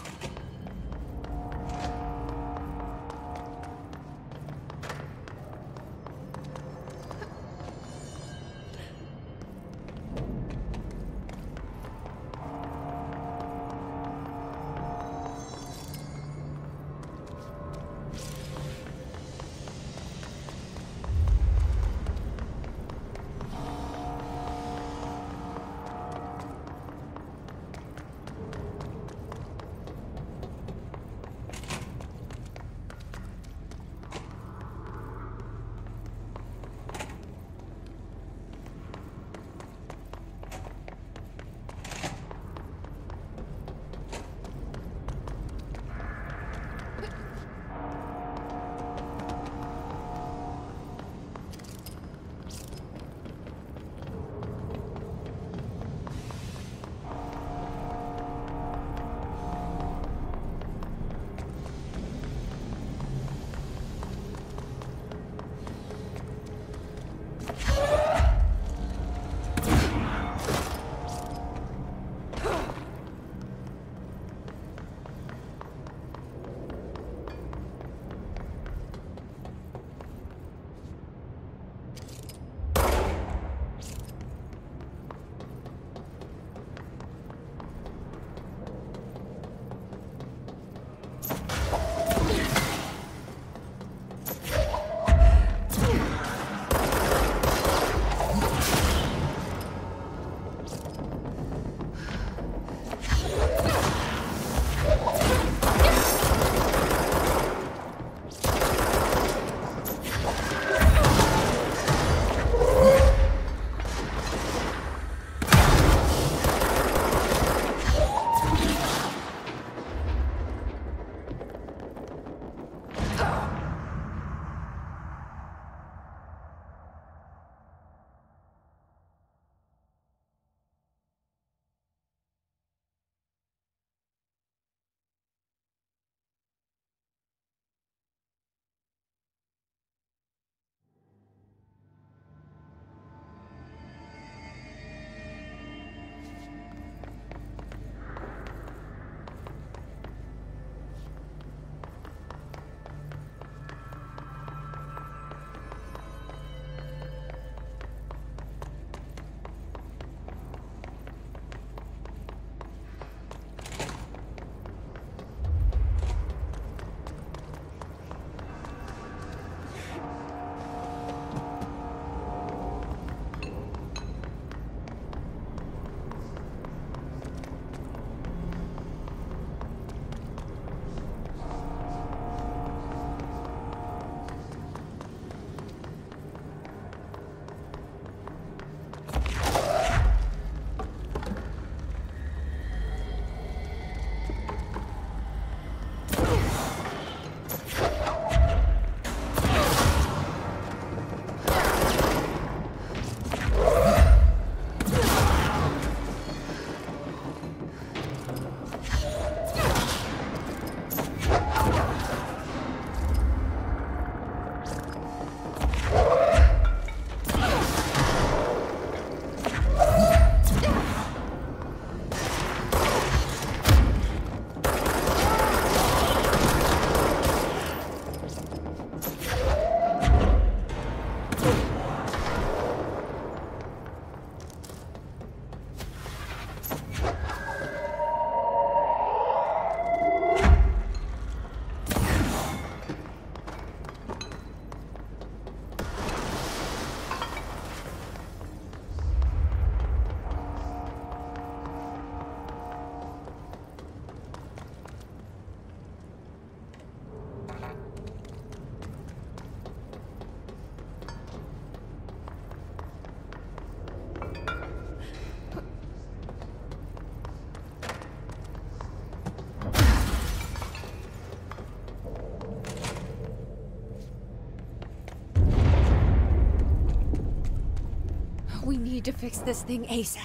Need to fix this thing ASAP.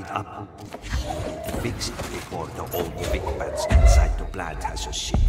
Up. Fix it before the old big bats inside the plant has a shit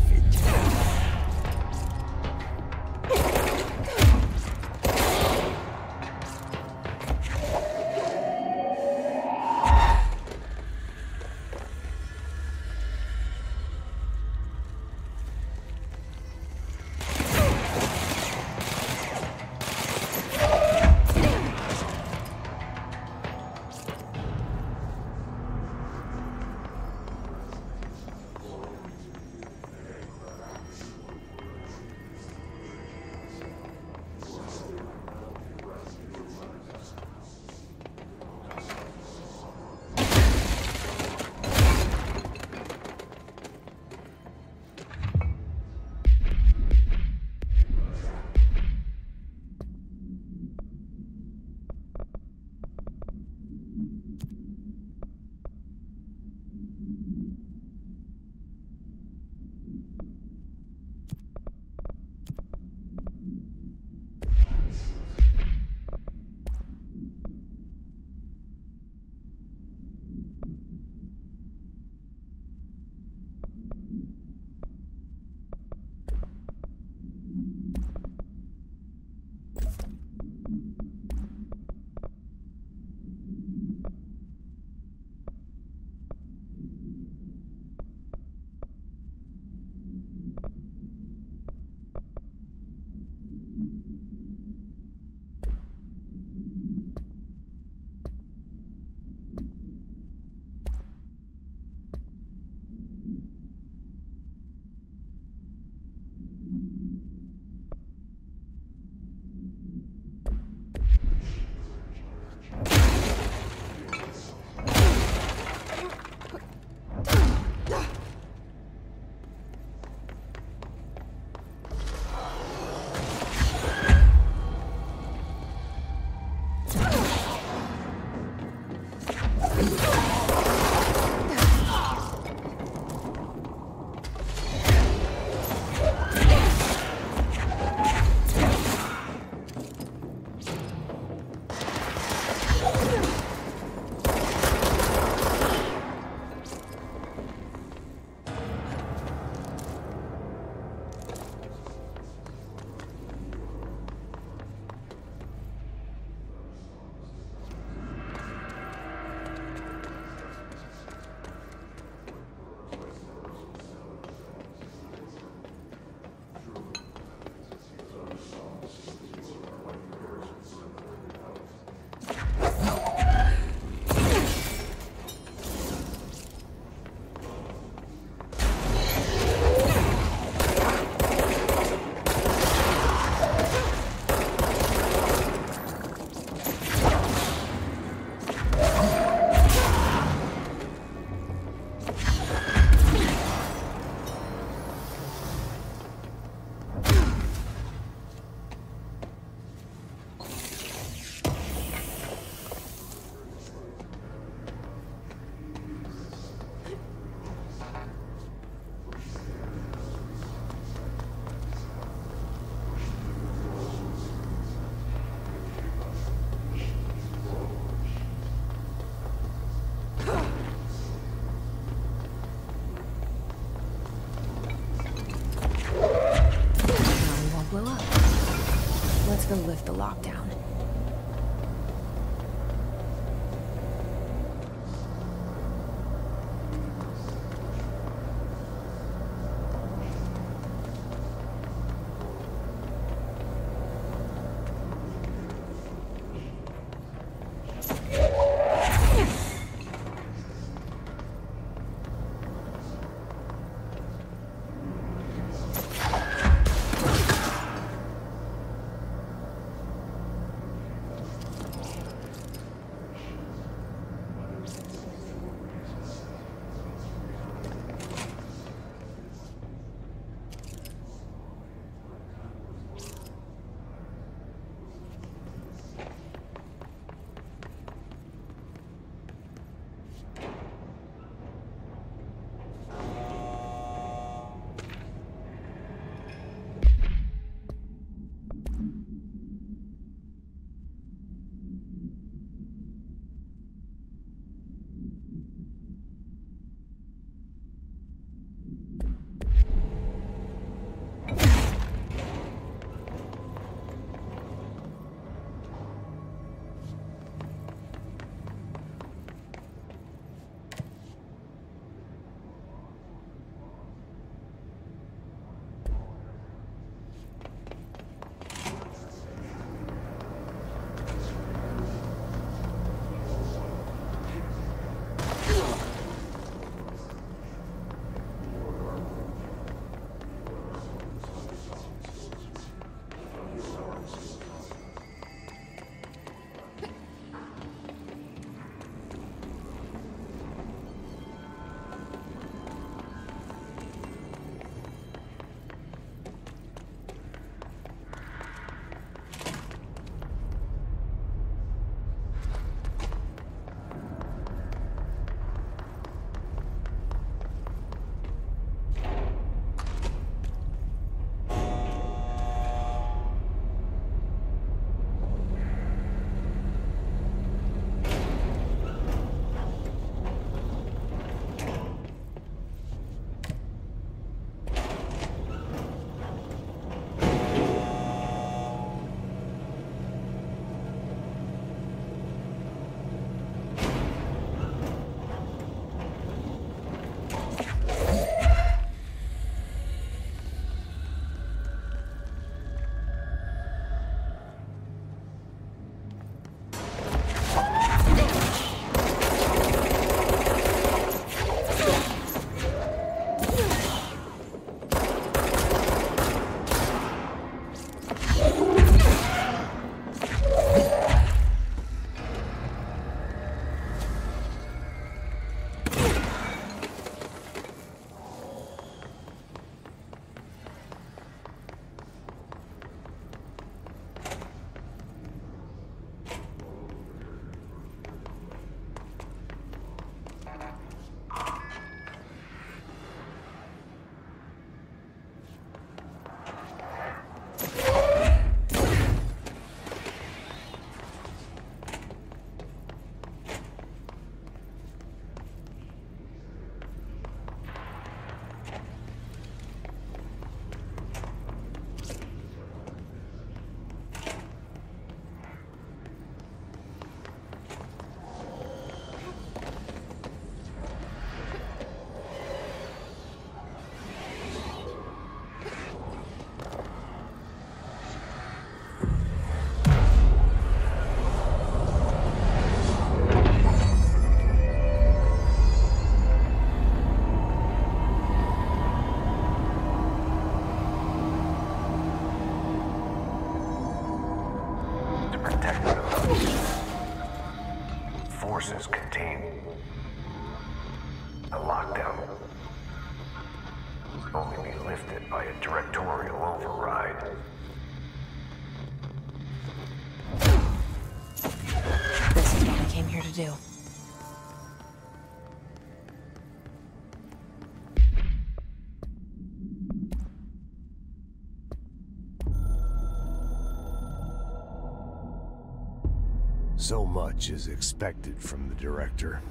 So much is expected from the director.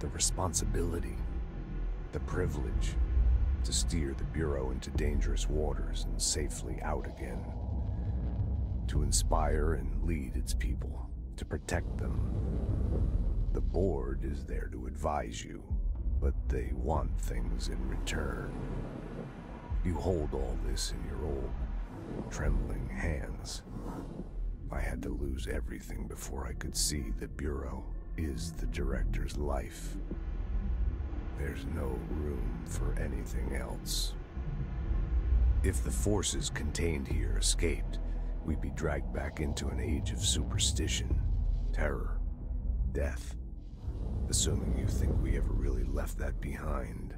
The responsibility, the privilege to steer the Bureau into dangerous waters and safely out again. to inspire and lead its people, to protect them. The board is there to advise you, but they want things in return. You hold all this in your old, trembling hands. I had to lose everything before I could see the Bureau is the Director's life. There's no room for anything else. If the forces contained here escaped, we'd be dragged back into an age of superstition, terror, death. Assuming you think we ever really left that behind.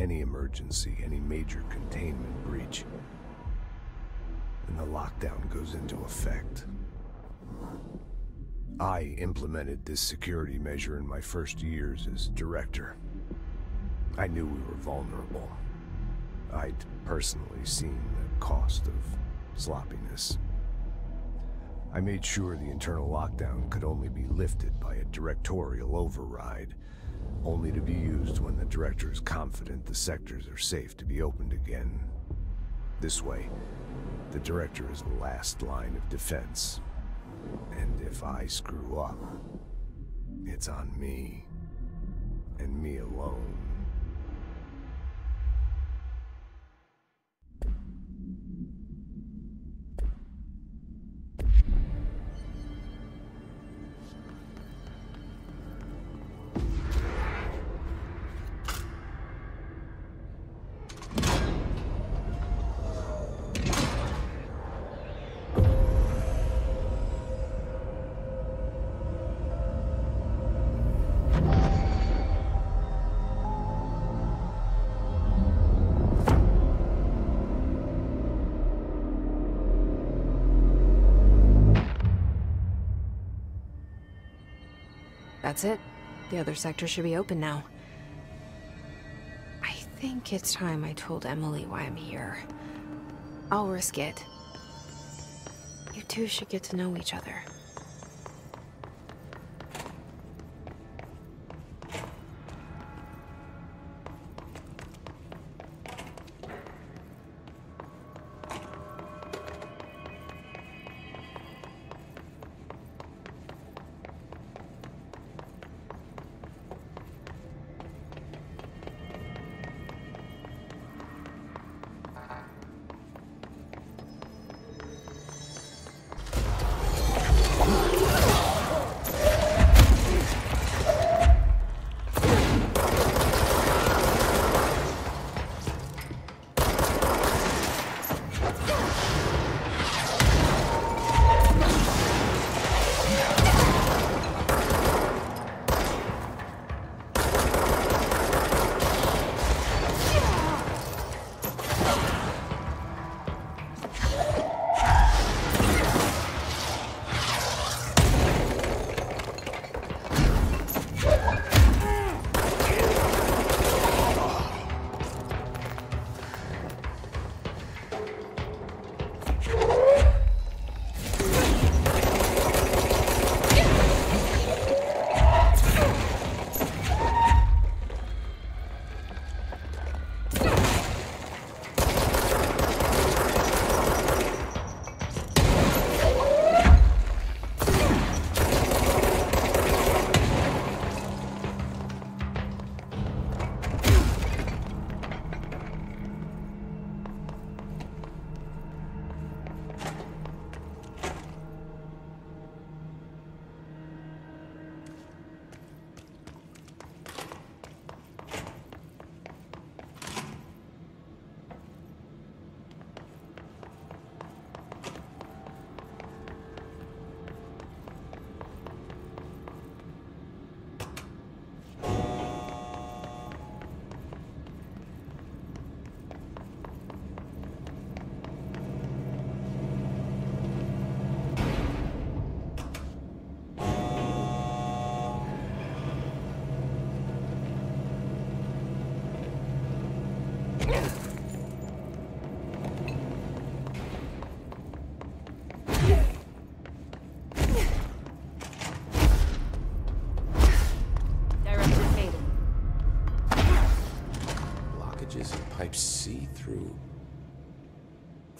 Any emergency, any major containment breach, and the lockdown goes into effect. I implemented this security measure in my first years as director. I knew we were vulnerable. I'd personally seen the cost of sloppiness. I made sure the internal lockdown could only be lifted by a directorial override, only to be used when the director is confident the sectors are safe to be opened again. This way, the director is the last line of defense. And if I screw up, it's on me. And me alone. That's it. The other sector should be open now. I think it's time I told Emily why I'm here. I'll risk it. You two should get to know each other.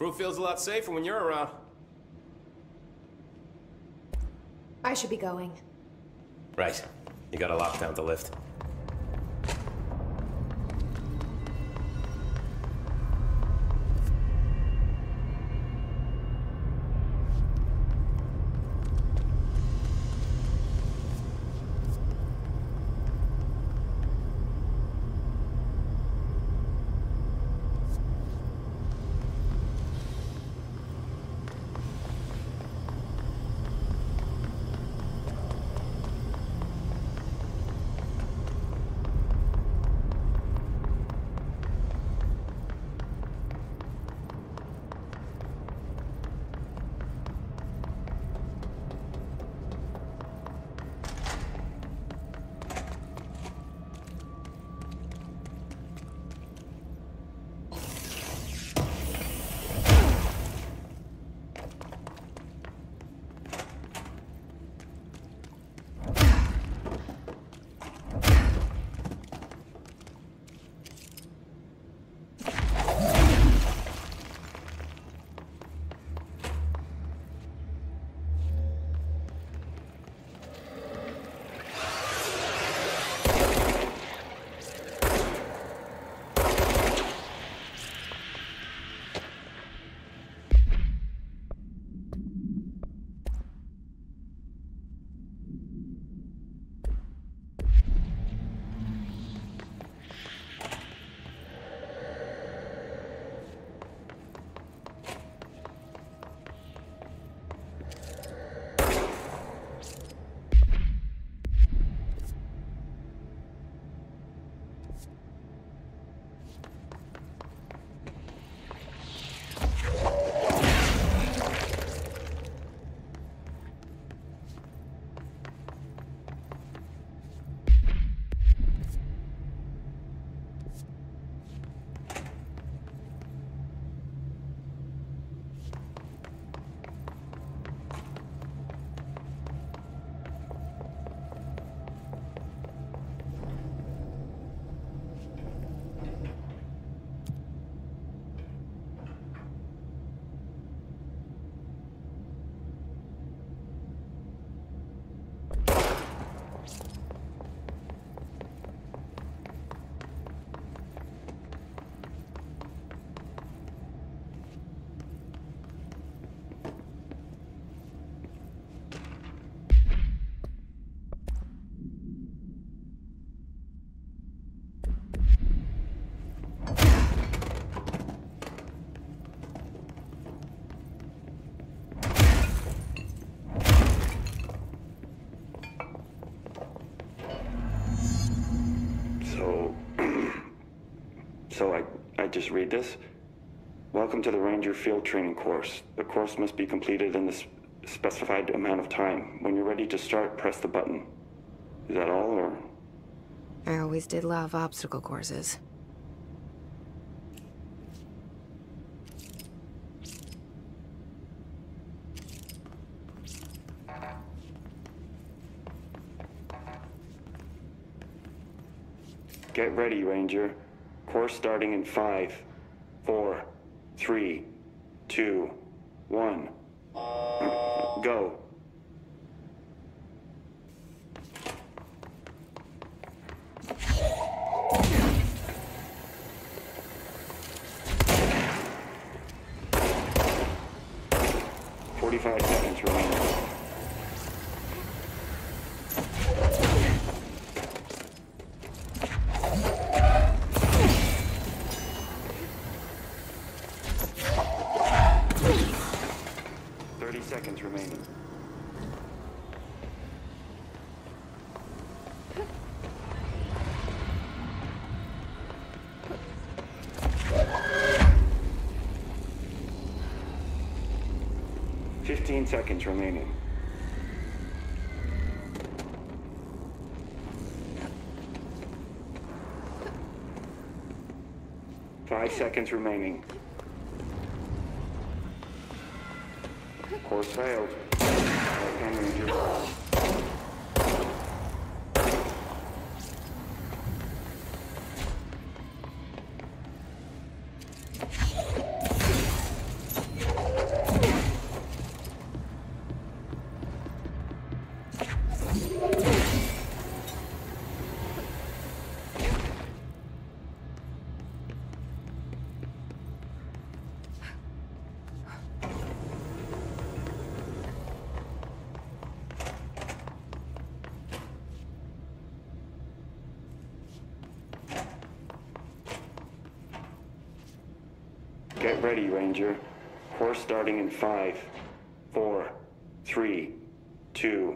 Crew feels a lot safer when you're around. I should be going. Right. You got a lockdown to lift. Just read this. Welcome to the Ranger Field Training course. The course must be completed in the specified amount of time. When you're ready to start, press the button. Is that all, or? I always did love obstacle courses. Get ready, Ranger. Course starting in five, four, three, two, one. Go. Forty-five seconds remaining. Thirty seconds remaining. Fifteen seconds remaining. Five seconds remaining. Course failed. Ready, Ranger. Horse starting in five, four, three, two,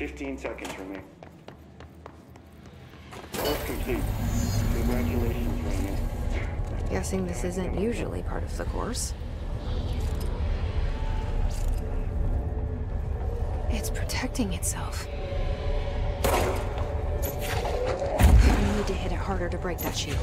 15 seconds remain. Course complete. Congratulations, Raymond. Guessing this isn't usually part of the course. It's protecting itself. I need to hit it harder to break that shield.